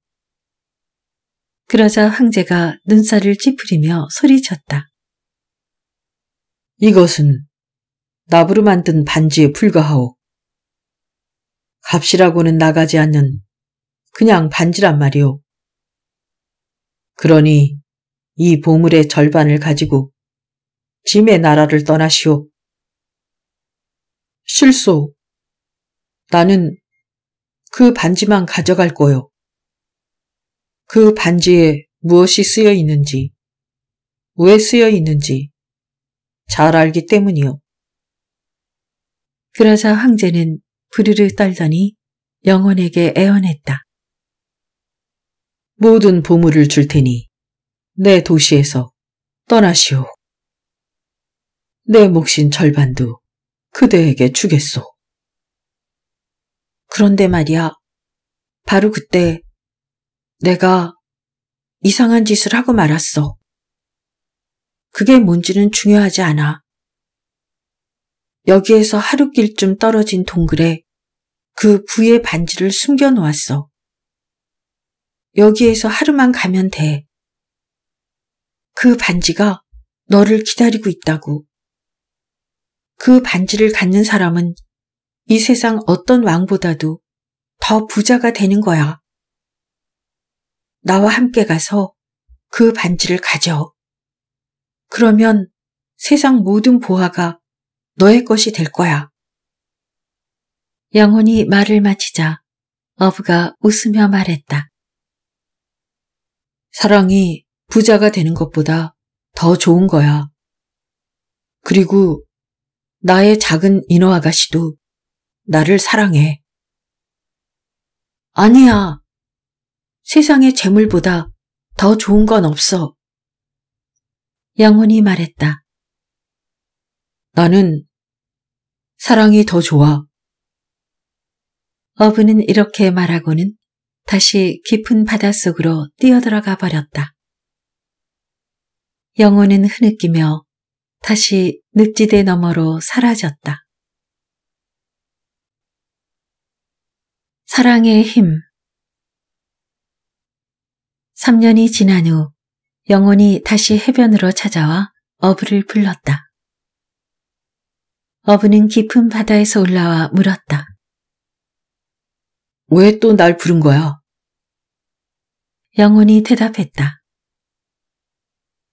그러자 황제가 눈살을 찌푸리며 소리쳤다. 이것은 나부로 만든 반지에 불과하오. 값이라고는 나가지 않는 그냥 반지란 말이오. 그러니 이 보물의 절반을 가지고 짐의 나라를 떠나시오. 실소. 나는 그 반지만 가져갈 거요. 그 반지에 무엇이 쓰여 있는지, 왜 쓰여 있는지 잘 알기 때문이요. 그러자 황제는 부르르 떨더니 영혼에게 애원했다. 모든 보물을 줄 테니 내 도시에서 떠나시오. 내 몫인 절반도 그대에게 주겠소. 그런데 말이야, 바로 그때 내가 이상한 짓을 하고 말았어. 그게 뭔지는 중요하지 않아. 여기에서 하루 길쯤 떨어진 동굴에 그 부의 반지를 숨겨 놓았어. 여기에서 하루만 가면 돼. 그 반지가 너를 기다리고 있다고. 그 반지를 갖는 사람은 이 세상 어떤 왕보다도 더 부자가 되는 거야. 나와 함께 가서 그 반지를 가져. 그러면 세상 모든 보화가 너의 것이 될 거야. 영혼이 말을 마치자 어부가 웃으며 말했다. 사랑이 부자가 되는 것보다 더 좋은 거야. 그리고 나의 작은 인어 아가씨도 나를 사랑해. 아니야. 세상의 재물보다 더 좋은 건 없어. 영혼이 말했다. 나는 사랑이 더 좋아. 어부는 이렇게 말하고는 다시 깊은 바닷속으로 뛰어들어가 버렸다. 영혼은 흐느끼며 다시 늪지대 너머로 사라졌다. 사랑의 힘 3년이 지난 후 영혼이 다시 해변으로 찾아와 어부를 불렀다. 어부는 깊은 바다에서 올라와 물었다. 왜 또 날 부른 거야? 영혼이 대답했다.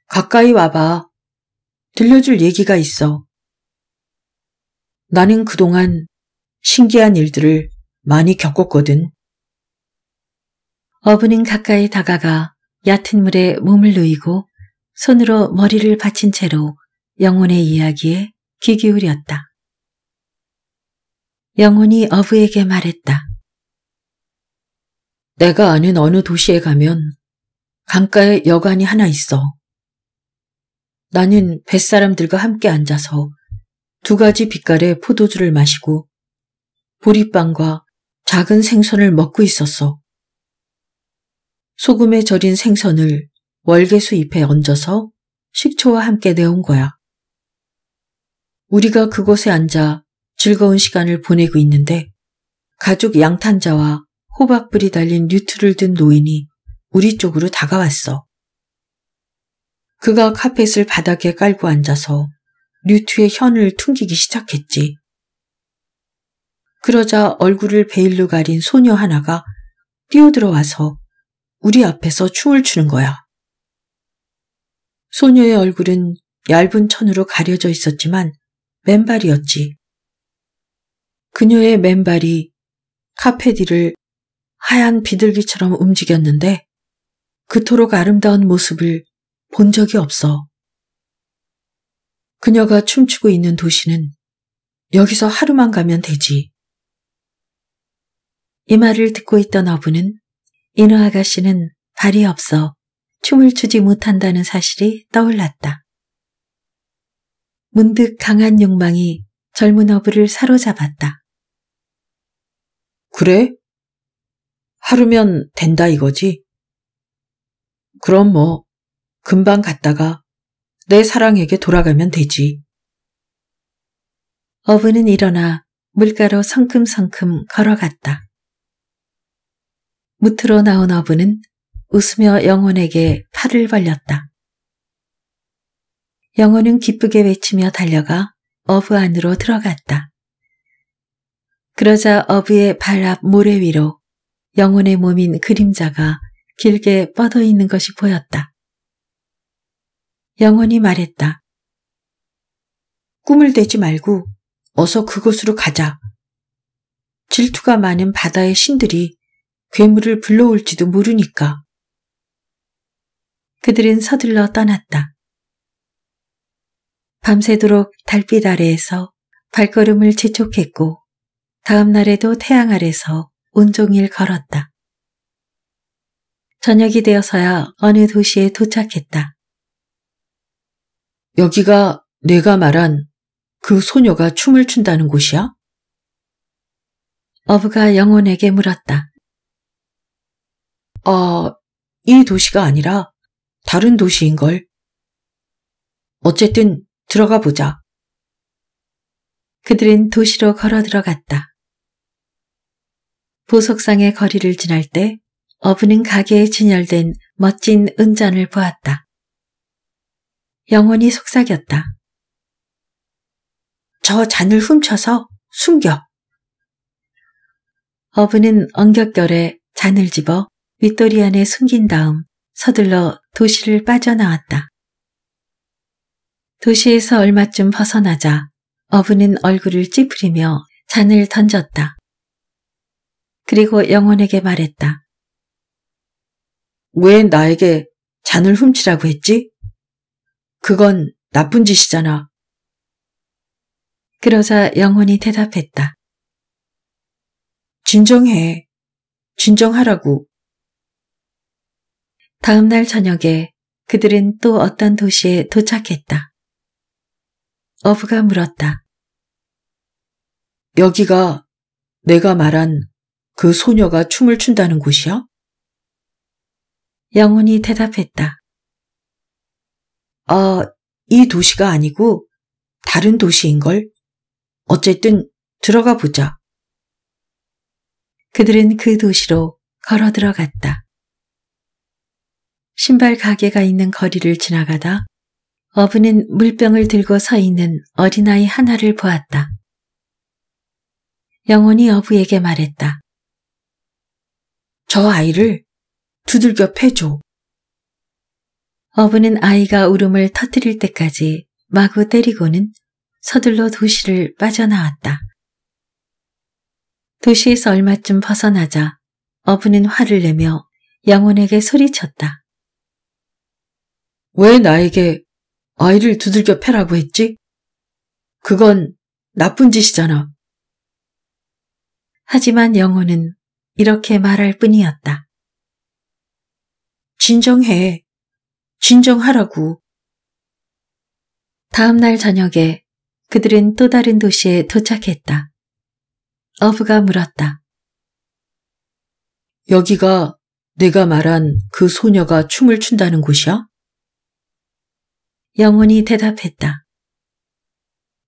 가까이 와봐. 들려줄 얘기가 있어. 나는 그동안 신기한 일들을 많이 겪었거든. 어부는 가까이 다가가 얕은 물에 몸을 누이고 손으로 머리를 받친 채로 영혼의 이야기에 귀 기울였다. 영혼이 어부에게 말했다. 내가 아는 어느 도시에 가면 강가에 여관이 하나 있어. 나는 뱃사람들과 함께 앉아서 두 가지 빛깔의 포도주를 마시고 보리빵과 작은 생선을 먹고 있었어. 소금에 절인 생선을 월계수 잎에 얹어서 식초와 함께 내온 거야. 우리가 그곳에 앉아 즐거운 시간을 보내고 있는데 가죽 양탄자와 호박불이 달린 뉴트를 든 노인이 우리 쪽으로 다가왔어. 그가 카펫을 바닥에 깔고 앉아서 뉴트의 현을 퉁기기 시작했지. 그러자 얼굴을 베일로 가린 소녀 하나가 뛰어들어와서 우리 앞에서 춤을 추는 거야. 소녀의 얼굴은 얇은 천으로 가려져 있었지만 맨발이었지. 그녀의 맨발이 카페디를 하얀 비둘기처럼 움직였는데 그토록 아름다운 모습을 본 적이 없어. 그녀가 춤추고 있는 도시는 여기서 하루만 가면 되지. 이 말을 듣고 있던 어부는 인어 아가씨는 발이 없어 춤을 추지 못한다는 사실이 떠올랐다. 문득 강한 욕망이 젊은 어부를 사로잡았다. 그래? 하루면 된다 이거지? 그럼 뭐, 금방 갔다가 내 사랑에게 돌아가면 되지. 어부는 일어나 물가로 성큼성큼 걸어갔다. 무트로 나온 어부는 웃으며 영혼에게 팔을 벌렸다. 영혼은 기쁘게 외치며 달려가 어부 안으로 들어갔다. 그러자 어부의 발 앞 모래 위로 영혼의 몸인 그림자가 길게 뻗어 있는 것이 보였다. 영혼이 말했다. 꿈을 대지 말고 어서 그곳으로 가자. 질투가 많은 바다의 신들이 괴물을 불러올지도 모르니까. 그들은 서둘러 떠났다. 밤새도록 달빛 아래에서 발걸음을 재촉했고 다음 날에도 태양 아래서 온종일 걸었다. 저녁이 되어서야 어느 도시에 도착했다. 여기가 내가 말한 그 소녀가 춤을 춘다는 곳이야? 어부가 영혼에게 물었다. 아, 이 도시가 아니라 다른 도시인걸. 어쨌든 들어가 보자. 그들은 도시로 걸어 들어갔다. 보석상의 거리를 지날 때 어부는 가게에 진열된 멋진 은잔을 보았다. 영혼이 속삭였다. 저 잔을 훔쳐서 숨겨. 어부는 엉겹결에 잔을 집어 윗도리 안에 숨긴 다음 서둘러 도시를 빠져나왔다. 도시에서 얼마쯤 벗어나자 어부는 얼굴을 찌푸리며 잔을 던졌다. 그리고 영혼에게 말했다. 왜 나에게 잔을 훔치라고 했지? 그건 나쁜 짓이잖아. 그러자 영혼이 대답했다. 진정해. 진정하라고. 다음 날 저녁에 그들은 또 어떤 도시에 도착했다. 어부가 물었다. 여기가 내가 말한 그 소녀가 춤을 춘다는 곳이야? 영혼이 대답했다. 아, 이 도시가 아니고 다른 도시인걸? 어쨌든 들어가 보자. 그들은 그 도시로 걸어 들어갔다. 신발 가게가 있는 거리를 지나가다 어부는 물병을 들고 서 있는 어린아이 하나를 보았다. 영혼이 어부에게 말했다. 저 아이를 두들겨 패줘. 어부는 아이가 울음을 터뜨릴 때까지 마구 때리고는 서둘러 도시를 빠져나왔다. 도시에서 얼마쯤 벗어나자 어부는 화를 내며 영혼에게 소리쳤다. 왜 나에게 아이를 두들겨 패라고 했지? 그건 나쁜 짓이잖아. 하지만 영혼은 이렇게 말할 뿐이었다. 진정해. 진정하라고. 다음 날 저녁에 그들은 또 다른 도시에 도착했다. 어부가 물었다. 여기가 내가 말한 그 소녀가 춤을 춘다는 곳이야? 영혼이 대답했다.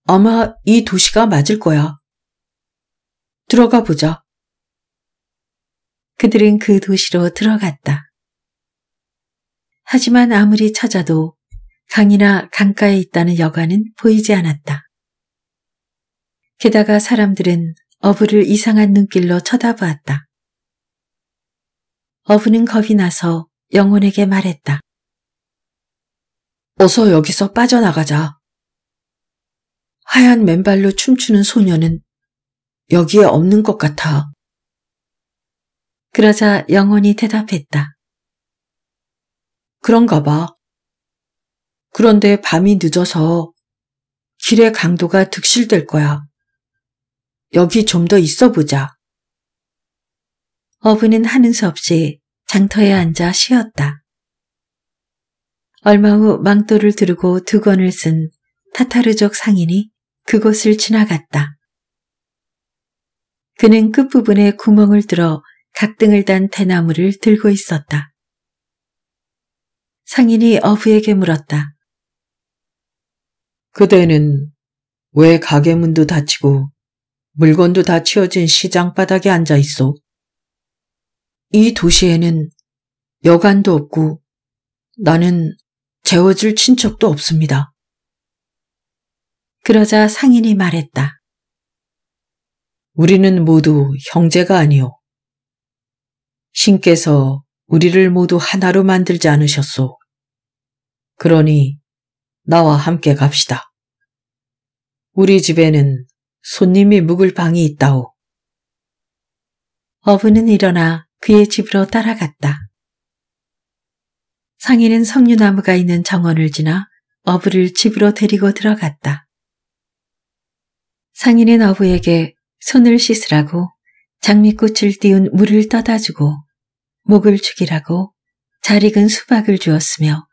아마 이 도시가 맞을 거야. 들어가 보자. 그들은 그 도시로 들어갔다. 하지만 아무리 찾아도 강이나 강가에 있다는 여관은 보이지 않았다. 게다가 사람들은 어부를 이상한 눈길로 쳐다보았다. 어부는 겁이 나서 영혼에게 말했다. 어서 여기서 빠져나가자. 하얀 맨발로 춤추는 소녀는 여기에 없는 것 같아. 그러자 영혼이 대답했다. 그런가 봐. 그런데 밤이 늦어서 길의 강도가 득실될 거야. 여기 좀 더 있어 보자. 어부는 하는 수 없이 장터에 앉아 쉬었다. 얼마 후 망토를 들고 두 권을 쓴 타타르족 상인이 그곳을 지나갔다. 그는 끝부분에 구멍을 뚫어 각등을 단 대나무를 들고 있었다. 상인이 어부에게 물었다. 그대는 왜 가게 문도 닫히고 물건도 다 치워진 시장 바닥에 앉아 있어? 이 도시에는 여관도 없고 나는 재워줄 친척도 없습니다. 그러자 상인이 말했다. 우리는 모두 형제가 아니오. 신께서 우리를 모두 하나로 만들지 않으셨소. 그러니 나와 함께 갑시다. 우리 집에는 손님이 묵을 방이 있다오. 어부는 일어나 그의 집으로 따라갔다. 상인은 석류나무가 있는 정원을 지나 어부를 집으로 데리고 들어갔다. 상인은 어부에게 손을 씻으라고 장미꽃을 띄운 물을 떠다 주고 목을 죽이라고 잘 익은 수박을 주었으며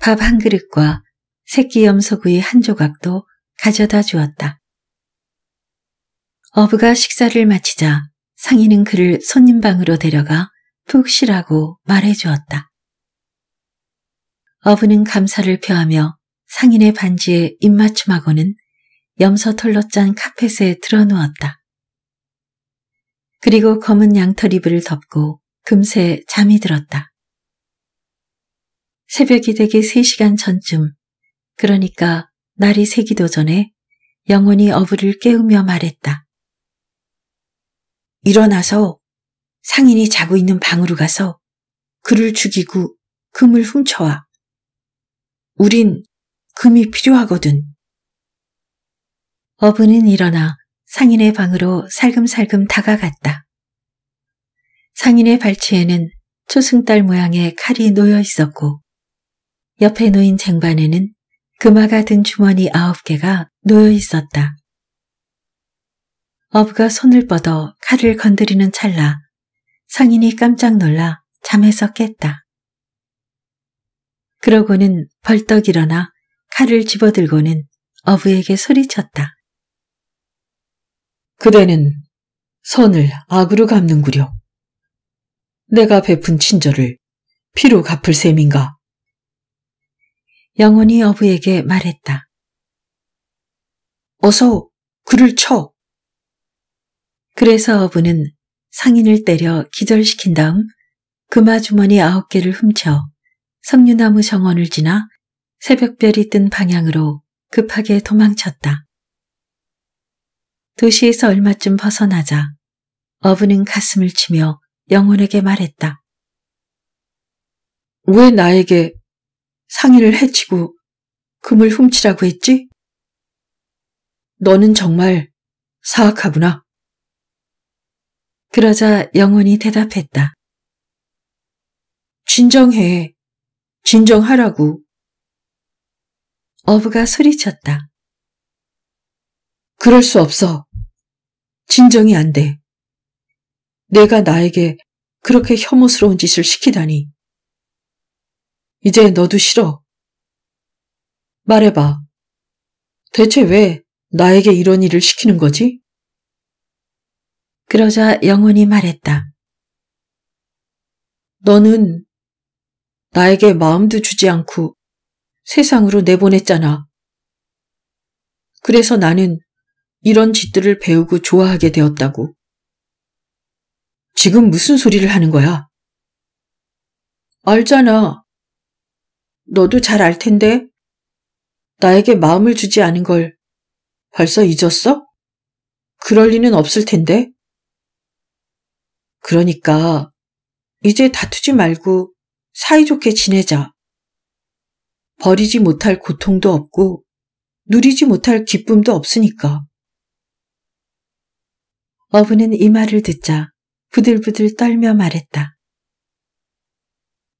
밥 한 그릇과 새끼 염소구이 한 조각도 가져다 주었다. 어부가 식사를 마치자 상인은 그를 손님 방으로 데려가 푹 쉬라고 말해 주었다. 어부는 감사를 표하며 상인의 반지에 입맞춤하고는 염소 털로 짠 카펫에 들어 누웠다. 그리고 검은 양털 이불을 덮고 금세 잠이 들었다. 새벽이 되기 3시간 전쯤, 그러니까 날이 새기도 전에 영혼이 어부를 깨우며 말했다. 일어나서 상인이 자고 있는 방으로 가서 그를 죽이고 금을 훔쳐와. 우린 금이 필요하거든. 어부는 일어나 상인의 방으로 살금살금 다가갔다. 상인의 발치에는 초승달 모양의 칼이 놓여 있었고 옆에 놓인 쟁반에는 금화가 든 주머니 아홉 개가 놓여 있었다. 어부가 손을 뻗어 칼을 건드리는 찰나 상인이 깜짝 놀라 잠에서 깼다. 그러고는 벌떡 일어나 칼을 집어들고는 어부에게 소리쳤다. 그대는 선을 악으로 갚는구려. 내가 베푼 친절을 피로 갚을 셈인가? 영혼이 어부에게 말했다. 어서 그를 쳐. 그래서 어부는 상인을 때려 기절시킨 다음 금화 주머니 아홉 개를 훔쳐 석류나무 정원을 지나 새벽별이 뜬 방향으로 급하게 도망쳤다. 도시에서 얼마쯤 벗어나자 어부는 가슴을 치며 영혼에게 말했다. 왜 나에게 상인을 해치고 금을 훔치라고 했지? 너는 정말 사악하구나. 그러자 영혼이 대답했다. 진정해. 진정하라고. 어부가 소리쳤다. 그럴 수 없어. 진정이 안 돼. 내가 나에게 그렇게 혐오스러운 짓을 시키다니. 이제 너도 싫어. 말해봐. 대체 왜 나에게 이런 일을 시키는 거지? 그러자 영혼이 말했다. 너는 나에게 마음도 주지 않고 세상으로 내보냈잖아. 그래서 나는 이런 짓들을 배우고 좋아하게 되었다고. 지금 무슨 소리를 하는 거야? 알잖아. 너도 잘 알 텐데. 나에게 마음을 주지 않은 걸 벌써 잊었어? 그럴 리는 없을 텐데. 그러니까 이제 다투지 말고 사이좋게 지내자. 버리지 못할 고통도 없고 누리지 못할 기쁨도 없으니까. 어부는 이 말을 듣자 부들부들 떨며 말했다.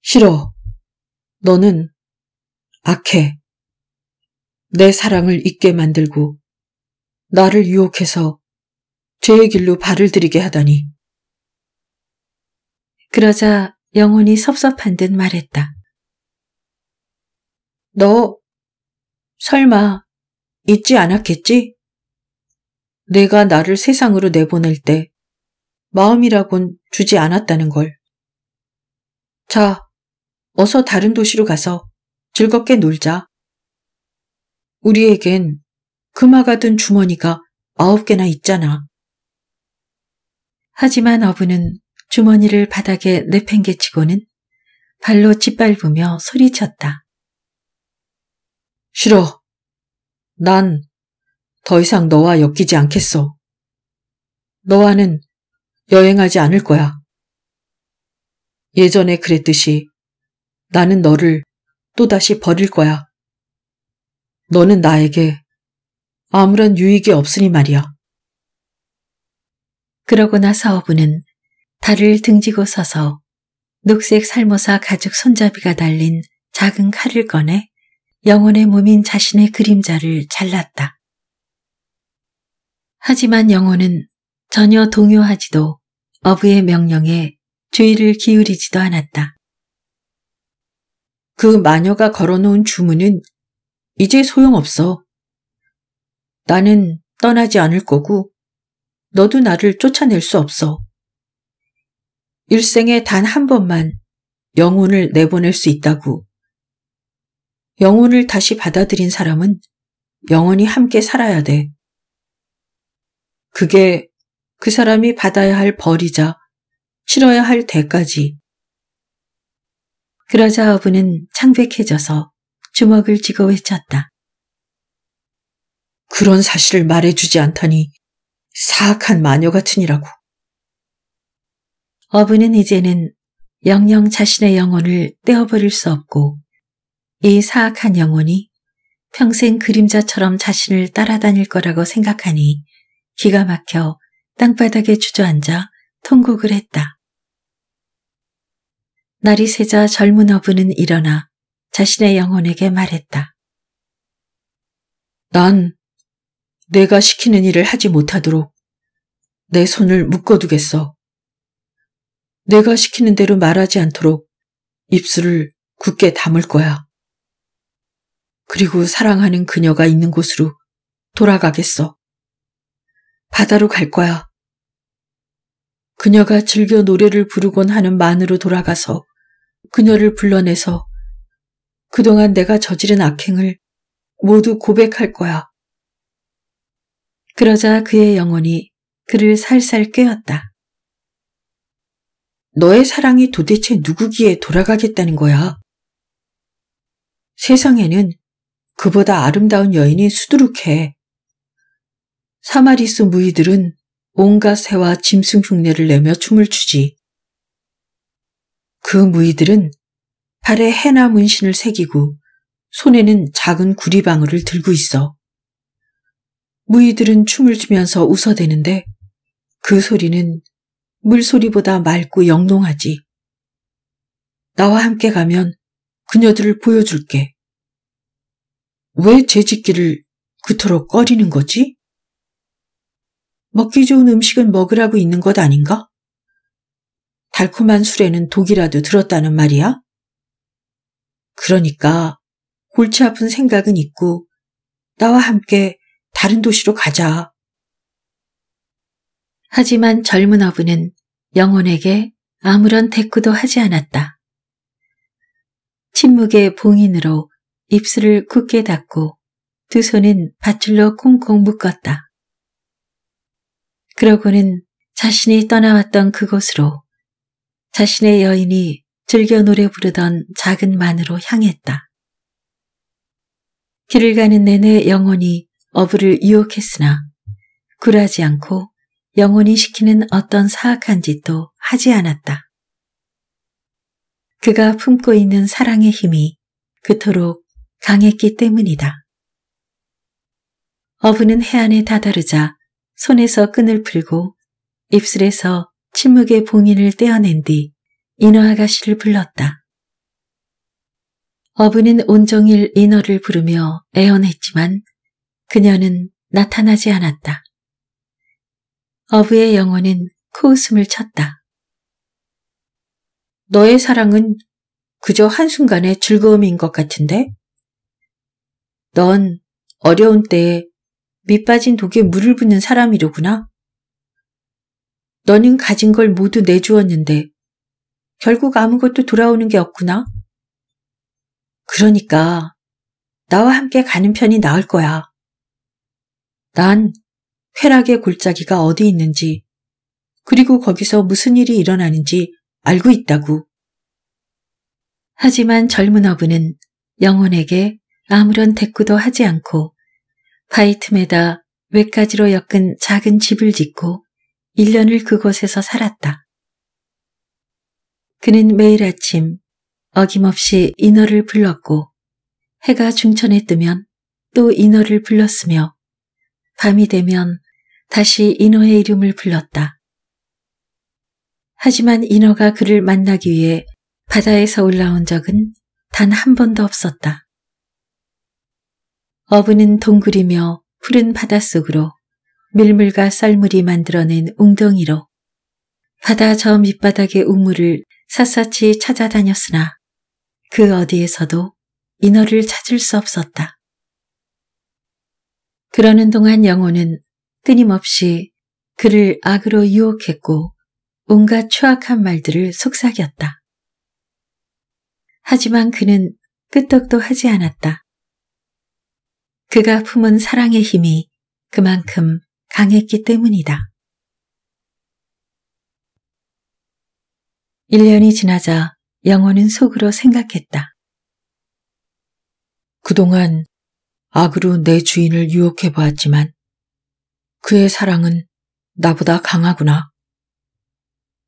싫어. 너는 악해. 내 사랑을 잊게 만들고 나를 유혹해서 죄의 길로 발을 들이게 하다니. 그러자 영혼이 섭섭한 듯 말했다. 너 설마 잊지 않았겠지? 내가 나를 세상으로 내보낼 때 마음이라곤 주지 않았다는 걸. 자, 어서 다른 도시로 가서 즐겁게 놀자. 우리에겐 금화 같은 주머니가 아홉 개나 있잖아. 하지만 어부는 주머니를 바닥에 내팽개치고는 발로 짓밟으며 소리쳤다. 싫어. 난 더 이상 너와 엮이지 않겠어. 너와는 여행하지 않을 거야. 예전에 그랬듯이 나는 너를 또다시 버릴 거야. 너는 나에게 아무런 유익이 없으니 말이야. 그러고 나서 어부는 달을 등지고 서서 녹색 살모사 가죽 손잡이가 달린 작은 칼을 꺼내 영혼의 몸인 자신의 그림자를 잘랐다. 하지만 영혼은 전혀 동요하지도 어부의 명령에 주의를 기울이지도 않았다. 그 마녀가 걸어놓은 주문은 이제 소용없어. 나는 떠나지 않을 거고 너도 나를 쫓아낼 수 없어. 일생에 단 한 번만 영혼을 내보낼 수 있다고. 영혼을 다시 받아들인 사람은 영원히 함께 살아야 돼. 그게 그 사람이 받아야 할 벌이자 치러야 할 대까지. 그러자 어부는 창백해져서 주먹을 쥐고 외쳤다. 그런 사실을 말해주지 않다니 사악한 마녀 같으니라고. 어부는 이제는 영영 자신의 영혼을 떼어버릴 수 없고 이 사악한 영혼이 평생 그림자처럼 자신을 따라다닐 거라고 생각하니 기가 막혀 땅바닥에 주저앉아 통곡을 했다. 날이 새자 젊은 어부는 일어나 자신의 영혼에게 말했다. 난 내가 시키는 일을 하지 못하도록 내 손을 묶어두겠어. 내가 시키는 대로 말하지 않도록 입술을 굳게 담을 거야. 그리고 사랑하는 그녀가 있는 곳으로 돌아가겠어. 바다로 갈 거야. 그녀가 즐겨 노래를 부르곤 하는 만으로 돌아가서 그녀를 불러내서 그동안 내가 저지른 악행을 모두 고백할 거야. 그러자 그의 영혼이 그를 살살 꿰었다. 너의 사랑이 도대체 누구기에 돌아가겠다는 거야? 세상에는 그보다 아름다운 여인이 수두룩해. 사마리스 무이들은 온갖 새와 짐승 흉내를 내며 춤을 추지. 그 무이들은 발에 해나 문신을 새기고 손에는 작은 구리방울을 들고 있어. 무이들은 춤을 추면서 웃어대는데 그 소리는 물소리보다 맑고 영롱하지. 나와 함께 가면 그녀들을 보여줄게. 왜 재짓기를 그토록 꺼리는 거지? 먹기 좋은 음식은 먹으라고 있는 것 아닌가? 달콤한 술에는 독이라도 들었다는 말이야? 그러니까 골치 아픈 생각은 있고 나와 함께 다른 도시로 가자. 하지만 젊은 어부는 영혼에게 아무런 대꾸도 하지 않았다. 침묵의 봉인으로 입술을 굳게 닫고 두 손은 밧줄로 콩콩 묶었다. 그러고는 자신이 떠나왔던 그곳으로 자신의 여인이 즐겨 노래 부르던 작은 만으로 향했다. 길을 가는 내내 영원히 어부를 유혹했으나 굴하지 않고 영원히 시키는 어떤 사악한 짓도 하지 않았다. 그가 품고 있는 사랑의 힘이 그토록 강했기 때문이다. 어부는 해안에 다다르자 손에서 끈을 풀고 입술에서 침묵의 봉인을 떼어낸 뒤 인어 아가씨를 불렀다. 어부는 온종일 인어를 부르며 애원했지만 그녀는 나타나지 않았다. 어부의 영혼은 코웃음을 쳤다. 너의 사랑은 그저 한순간의 즐거움인 것 같은데? 넌 어려운 때에 밑빠진 독에 물을 붓는 사람이로구나. 너는 가진 걸 모두 내주었는데 결국 아무것도 돌아오는 게 없구나. 그러니까 나와 함께 가는 편이 나을 거야. 난 쾌락의 골짜기가 어디 있는지 그리고 거기서 무슨 일이 일어나는지 알고 있다고. 하지만 젊은 어부는 영혼에게 아무런 대꾸도 하지 않고 틈에다 외가지로 엮은 작은 집을 짓고 1년을 그곳에서 살았다. 그는 매일 아침 어김없이 인어를 불렀고 해가 중천에 뜨면 또 인어를 불렀으며 밤이 되면 다시 인어의 이름을 불렀다. 하지만 인어가 그를 만나기 위해 바다에서 올라온 적은 단 한 번도 없었다. 어부는 동굴이며 푸른 바닷속으로 밀물과 썰물이 만들어낸 웅덩이로 바다 저 밑바닥의 우물을 샅샅이 찾아다녔으나 그 어디에서도 인어를 찾을 수 없었다. 그러는 동안 영호는 끊임없이 그를 악으로 유혹했고 온갖 추악한 말들을 속삭였다. 하지만 그는 끄떡도 하지 않았다. 그가 품은 사랑의 힘이 그만큼 강했기 때문이다. 1년이 지나자 영호는 속으로 생각했다. 그동안 악으로 내 주인을 유혹해 보았지만 그의 사랑은 나보다 강하구나.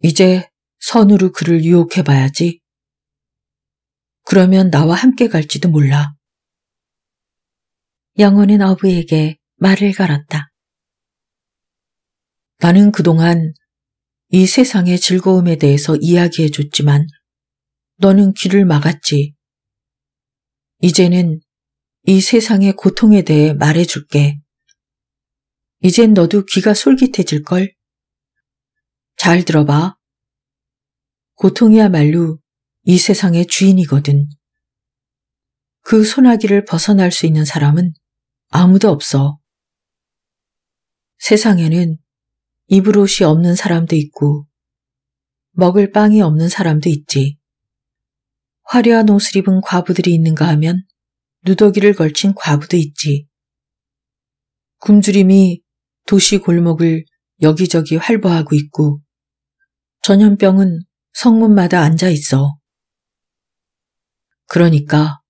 이제 선으로 그를 유혹해 봐야지. 그러면 나와 함께 갈지도 몰라. 영호는 어부에게 말을 걸었다. 나는 그동안 이 세상의 즐거움에 대해서 이야기해 줬지만 너는 귀를 막았지. 이제는 이 세상의 고통에 대해 말해 줄게. 이젠 너도 귀가 솔깃해질걸? 잘 들어봐. 고통이야말로 이 세상의 주인이거든. 그 소나기를 벗어날 수 있는 사람은 아무도 없어. 세상에는 입을 옷이 없는 사람도 있고 먹을 빵이 없는 사람도 있지. 화려한 옷을 입은 과부들이 있는가 하면 누더기를 걸친 과부도 있지. 굶주림이 도시 골목을 여기저기 활보하고 있고 전염병은 성문마다 앉아 있어. 그러니까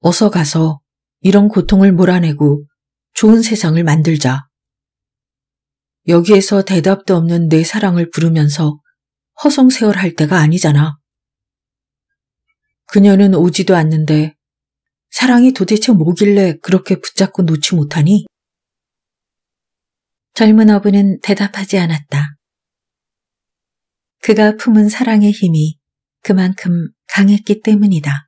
어서 가서 이런 고통을 몰아내고 좋은 세상을 만들자. 여기에서 대답도 없는 내 사랑을 부르면서 허송세월할 때가 아니잖아. 그녀는 오지도 않는데 사랑이 도대체 뭐길래 그렇게 붙잡고 놓지 못하니? 젊은 어부는 대답하지 않았다. 그가 품은 사랑의 힘이 그만큼 강했기 때문이다.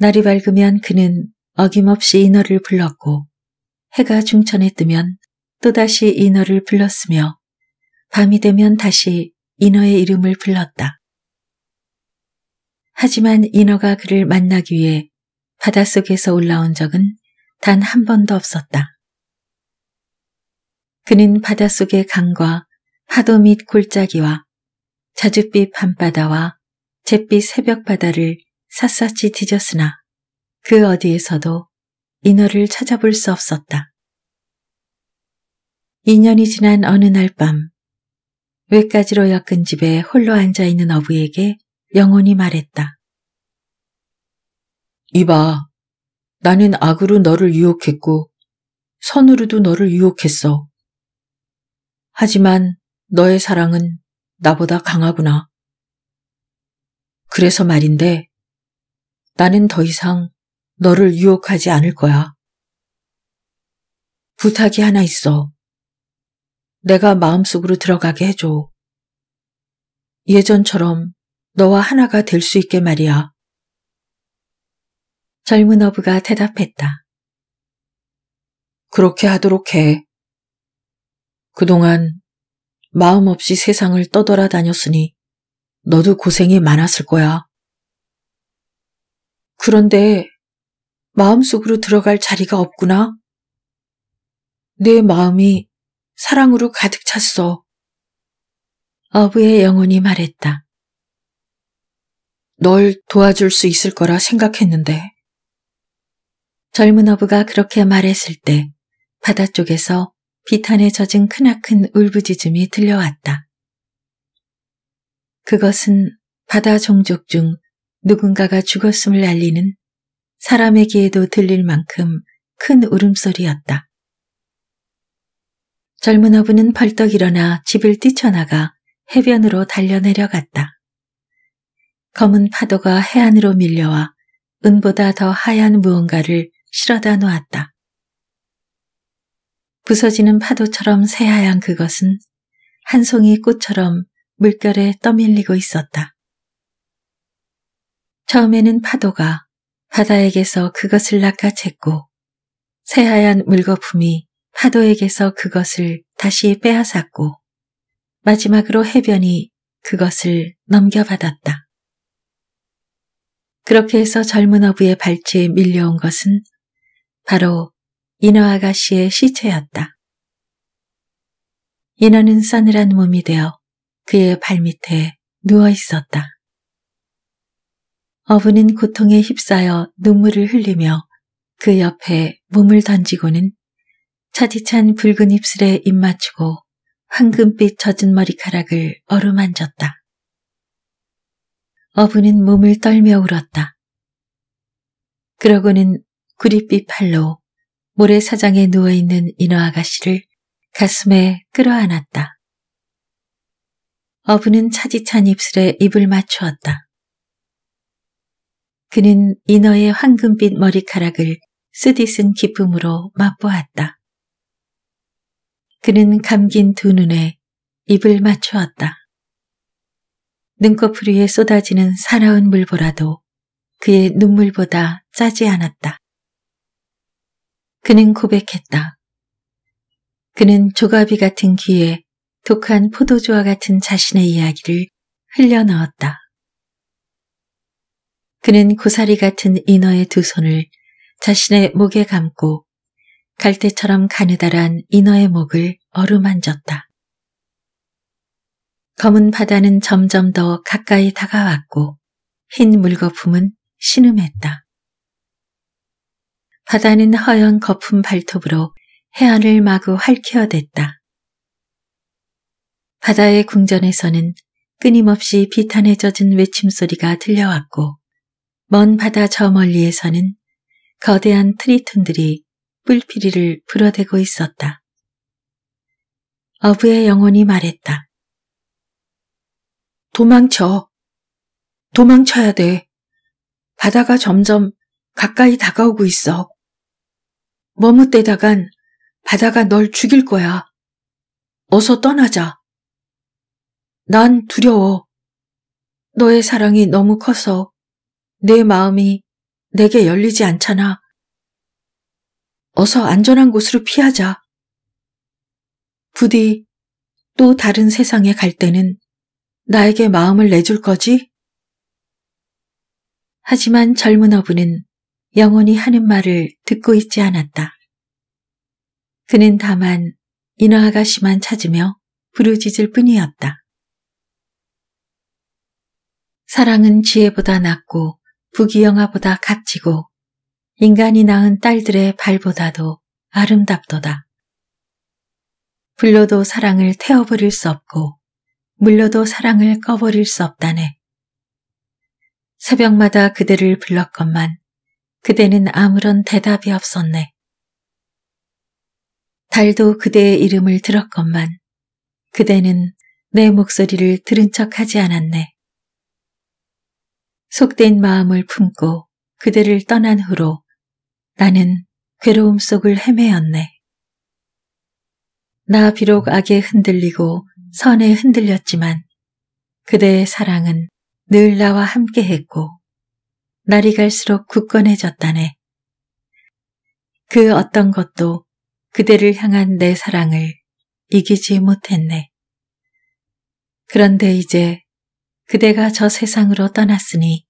날이 밝으면 그는 어김없이 인어를 불렀고 해가 중천에 뜨면 또다시 인어를 불렀으며 밤이 되면 다시 인어의 이름을 불렀다. 하지만 인어가 그를 만나기 위해 바닷속에서 올라온 적은 단 한 번도 없었다. 그는 바닷속의 강과 파도 및 골짜기와 자줏빛 밤바다와 잿빛 새벽바다를 샅샅이 뒤졌으나 그 어디에서도 인어를 찾아볼 수 없었다. 2년이 지난 어느 날 밤, 외까지로 엮은 집에 홀로 앉아있는 어부에게 영혼이 말했다. 이봐, 나는 악으로 너를 유혹했고 선으로도 너를 유혹했어. 하지만 너의 사랑은 나보다 강하구나. 그래서 말인데 나는 더 이상 너를 유혹하지 않을 거야. 부탁이 하나 있어. 내가 마음속으로 들어가게 해줘. 예전처럼 너와 하나가 될 수 있게 말이야. 젊은 어부가 대답했다. 그렇게 하도록 해. 그동안 마음 없이 세상을 떠돌아 다녔으니 너도 고생이 많았을 거야. 그런데 마음속으로 들어갈 자리가 없구나. 내 마음이 사랑으로 가득 찼어. 어부의 영혼이 말했다. 널 도와줄 수 있을 거라 생각했는데. 젊은 어부가 그렇게 말했을 때 바다 쪽에서 비탄에 젖은 크나큰 울부짖음이 들려왔다. 그것은 바다 종족 중 누군가가 죽었음을 알리는 사람에게도 들릴 만큼 큰 울음소리였다. 젊은 어부는 벌떡 일어나 집을 뛰쳐나가 해변으로 달려내려갔다. 검은 파도가 해안으로 밀려와 은보다 더 하얀 무언가를 실어다 놓았다. 부서지는 파도처럼 새하얀 그것은 한 송이 꽃처럼 물결에 떠밀리고 있었다. 처음에는 파도가 바다에게서 그것을 낚아챘고 새하얀 물거품이 파도에게서 그것을 다시 빼앗았고 마지막으로 해변이 그것을 넘겨받았다. 그렇게 해서 젊은 어부의 발치에 밀려온 것은 바로 인어 아가씨의 시체였다. 인어는 싸늘한 몸이 되어 그의 발밑에 누워 있었다. 어부는 고통에 휩싸여 눈물을 흘리며 그 옆에 몸을 던지고는 차디찬 붉은 입술에 입 맞추고 황금빛 젖은 머리카락을 어루만졌다. 어부는 몸을 떨며 울었다. 그러고는 구릿빛 팔로 모래사장에 누워있는 인어 아가씨를 가슴에 끌어안았다. 어부는 차디찬 입술에 입을 맞추었다. 그는 인어의 황금빛 머리카락을 쓰디쓴 기쁨으로 맛보았다. 그는 감긴 두 눈에 입을 맞추었다. 눈꺼풀 위에 쏟아지는 사나운 물보라도 그의 눈물보다 짜지 않았다. 그는 고백했다. 그는 조가비 같은 귀에 독한 포도주와 같은 자신의 이야기를 흘려넣었다. 그는 고사리 같은 인어의 두 손을 자신의 목에 감고 갈대처럼 가느다란 인어의 목을 어루만졌다. 검은 바다는 점점 더 가까이 다가왔고 흰 물거품은 신음했다. 바다는 허연 거품 발톱으로 해안을 마구 할퀴어댔다. 바다의 궁전에서는 끊임없이 비탄에 젖은 외침소리가 들려왔고 먼 바다 저 멀리에서는 거대한 트리톤들이 뿔피리를 불어대고 있었다. 어부의 영혼이 말했다. 도망쳐. 도망쳐야 돼. 바다가 점점 가까이 다가오고 있어. 머뭇대다간 바다가 널 죽일 거야. 어서 떠나자. 난 두려워. 너의 사랑이 너무 커서 내 마음이 내게 열리지 않잖아. 어서 안전한 곳으로 피하자. 부디 또 다른 세상에 갈 때는 나에게 마음을 내줄 거지? 하지만 젊은 어부는 영원히 하는 말을 듣고 있지 않았다. 그는 다만 인어 아가씨만 찾으며 부르짖을 뿐이었다. 사랑은 지혜보다 낫고 부귀영화보다 값지고 인간이 낳은 딸들의 발보다도 아름답도다. 불로도 사랑을 태워버릴 수 없고 물로도 사랑을 꺼버릴 수 없다네. 새벽마다 그대를 불렀건만 그대는 아무런 대답이 없었네. 달도 그대의 이름을 들었건만 그대는 내 목소리를 들은 척 하지 않았네. 속된 마음을 품고 그대를 떠난 후로 나는 괴로움 속을 헤매었네. 나 비록 악에 흔들리고 선에 흔들렸지만 그대의 사랑은 늘 나와 함께 했고 날이 갈수록 굳건해졌다네. 그 어떤 것도 그대를 향한 내 사랑을 이기지 못했네. 그런데 이제 그대가 저 세상으로 떠났으니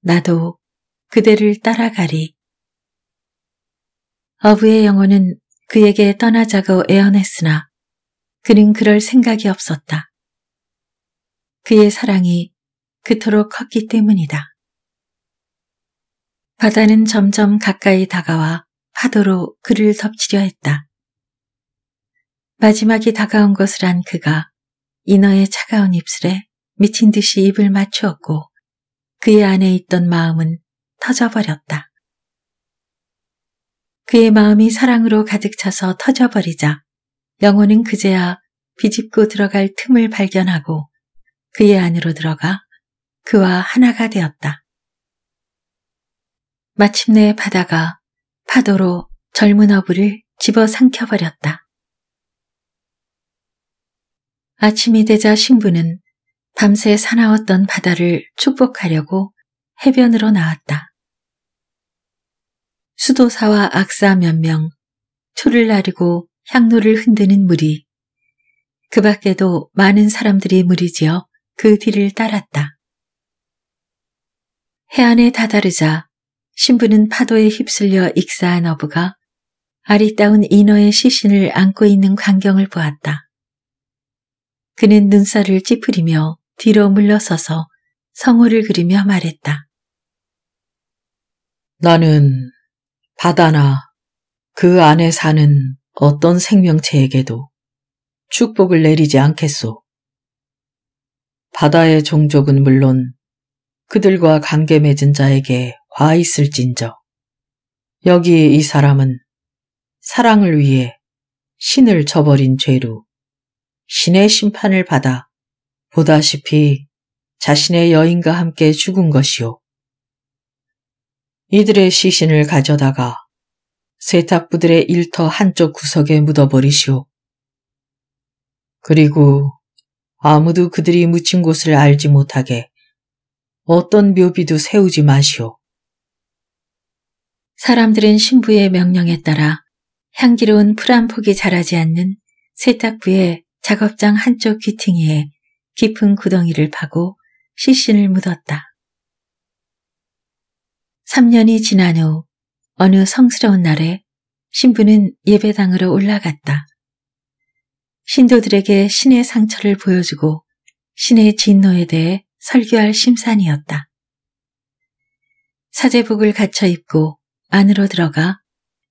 나도 그대를 따라가리. 어부의 영혼은 그에게 떠나자고 애원했으나 그는 그럴 생각이 없었다. 그의 사랑이 그토록 컸기 때문이다. 바다는 점점 가까이 다가와 파도로 그를 덮치려 했다. 마지막이 다가온 것을 안 그가 인어의 차가운 입술에 미친 듯이 입을 맞추었고 그의 안에 있던 마음은 터져버렸다. 그의 마음이 사랑으로 가득 차서 터져버리자 영혼은 그제야 비집고 들어갈 틈을 발견하고 그의 안으로 들어가 그와 하나가 되었다. 마침내 바다가 파도로 젊은 어부를 집어 삼켜버렸다. 아침이 되자 신부는 밤새 사나웠던 바다를 축복하려고 해변으로 나왔다. 수도사와 악사 몇 명, 초를 나르고 향로를 흔드는 무리, 그 밖에도 많은 사람들이 무리지어 그 뒤를 따랐다. 해안에 다다르자 신부는 파도에 휩쓸려 익사한 어부가 아리따운 인어의 시신을 안고 있는 광경을 보았다. 그는 눈살을 찌푸리며 뒤로 물러서서 성호를 그리며 말했다. 나는 바다나 그 안에 사는 어떤 생명체에게도 축복을 내리지 않겠소. 바다의 종족은 물론 그들과 관계 맺은 자에게 화 있을진저. 여기 이 사람은 사랑을 위해 신을 저버린 죄로 신의 심판을 받아 보다시피 자신의 여인과 함께 죽은 것이요. 이들의 시신을 가져다가 세탁부들의 일터 한쪽 구석에 묻어버리시오. 그리고 아무도 그들이 묻힌 곳을 알지 못하게 어떤 묘비도 세우지 마시오. 사람들은 신부의 명령에 따라 향기로운 풀 한 폭이 자라지 않는 세탁부의 작업장 한쪽 귀퉁이에 깊은 구덩이를 파고 시신을 묻었다. 3년이 지난 후 어느 성스러운 날에 신부는 예배당으로 올라갔다. 신도들에게 신의 상처를 보여주고 신의 진노에 대해 설교할 심산이었다. 사제복을 갖춰 입고 안으로 들어가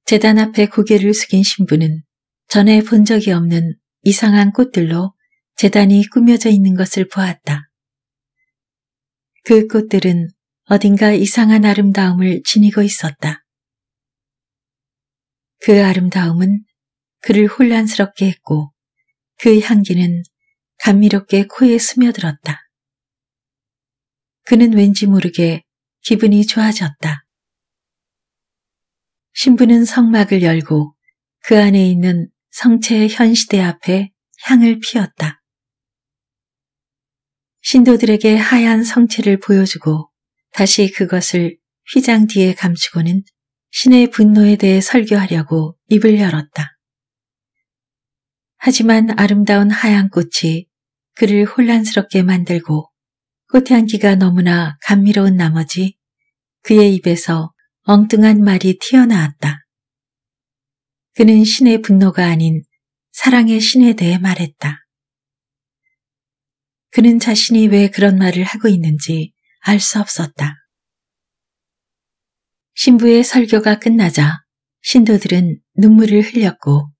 재단 앞에 고개를 숙인 신부는 전에 본 적이 없는 이상한 꽃들로 재단이 꾸며져 있는 것을 보았다. 그 꽃들은 어딘가 이상한 아름다움을 지니고 있었다. 그 아름다움은 그를 혼란스럽게 했고 그 향기는 감미롭게 코에 스며들었다. 그는 왠지 모르게 기분이 좋아졌다. 신부는 성막을 열고 그 안에 있는 성체의 현시대 앞에 향을 피웠다. 신도들에게 하얀 성체를 보여주고 다시 그것을 휘장 뒤에 감추고는 신의 분노에 대해 설교하려고 입을 열었다. 하지만 아름다운 하얀 꽃이 그를 혼란스럽게 만들고 꽃향기가 너무나 감미로운 나머지 그의 입에서 엉뚱한 말이 튀어나왔다. 그는 신의 분노가 아닌 사랑의 신에 대해 말했다. 그는 자신이 왜 그런 말을 하고 있는지 알 수 없었다. 신부의 설교가 끝나자 신도들은 눈물을 흘렸고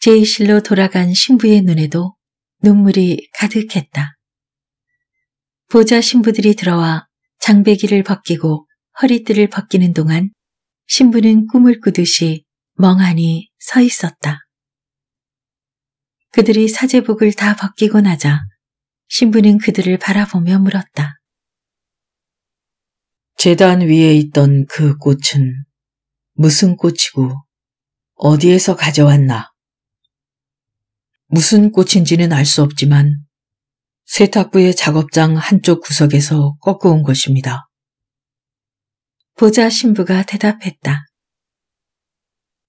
제이실로 돌아간 신부의 눈에도 눈물이 가득했다. 보좌 신부들이 들어와 장배기를 벗기고 허리띠를 벗기는 동안 신부는 꿈을 꾸듯이 멍하니 서 있었다. 그들이 사제복을 다 벗기고 나자 신부는 그들을 바라보며 물었다. 재단 위에 있던 그 꽃은 무슨 꽃이고 어디에서 가져왔나? 무슨 꽃인지는 알 수 없지만 세탁부의 작업장 한쪽 구석에서 꺾어온 것입니다. 보자 신부가 대답했다.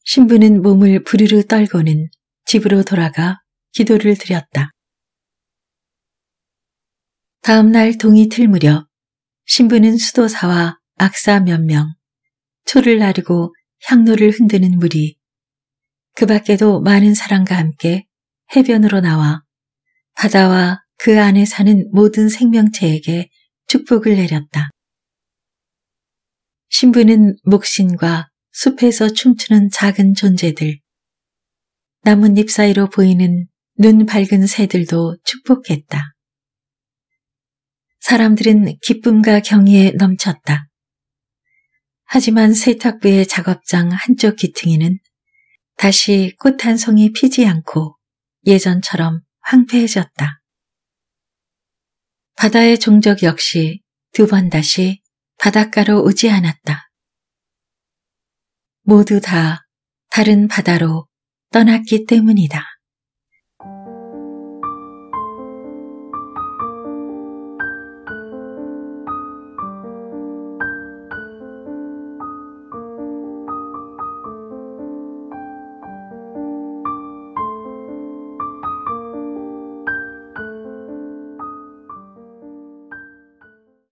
신부는 몸을 부르르 떨고는 집으로 돌아가 기도를 드렸다. 다음 날 동이 틀 무렵 신부는 수도사와 악사 몇 명, 초를 나르고 향로를 흔드는 무리, 그 밖에도 많은 사람과 함께 해변으로 나와 바다와 그 안에 사는 모든 생명체에게 축복을 내렸다. 신부는 목신과 숲에서 춤추는 작은 존재들, 나뭇잎 사이로 보이는 눈 밝은 새들도 축복했다. 사람들은 기쁨과 경의에 넘쳤다. 하지만 세탁부의 작업장 한쪽 기퉁이는 다시 꽃 한 송이 피지 않고 예전처럼 황폐해졌다. 바다의 종족 역시 두 번 다시 바닷가로 오지 않았다. 모두 다 다른 바다로 떠났기 때문이다.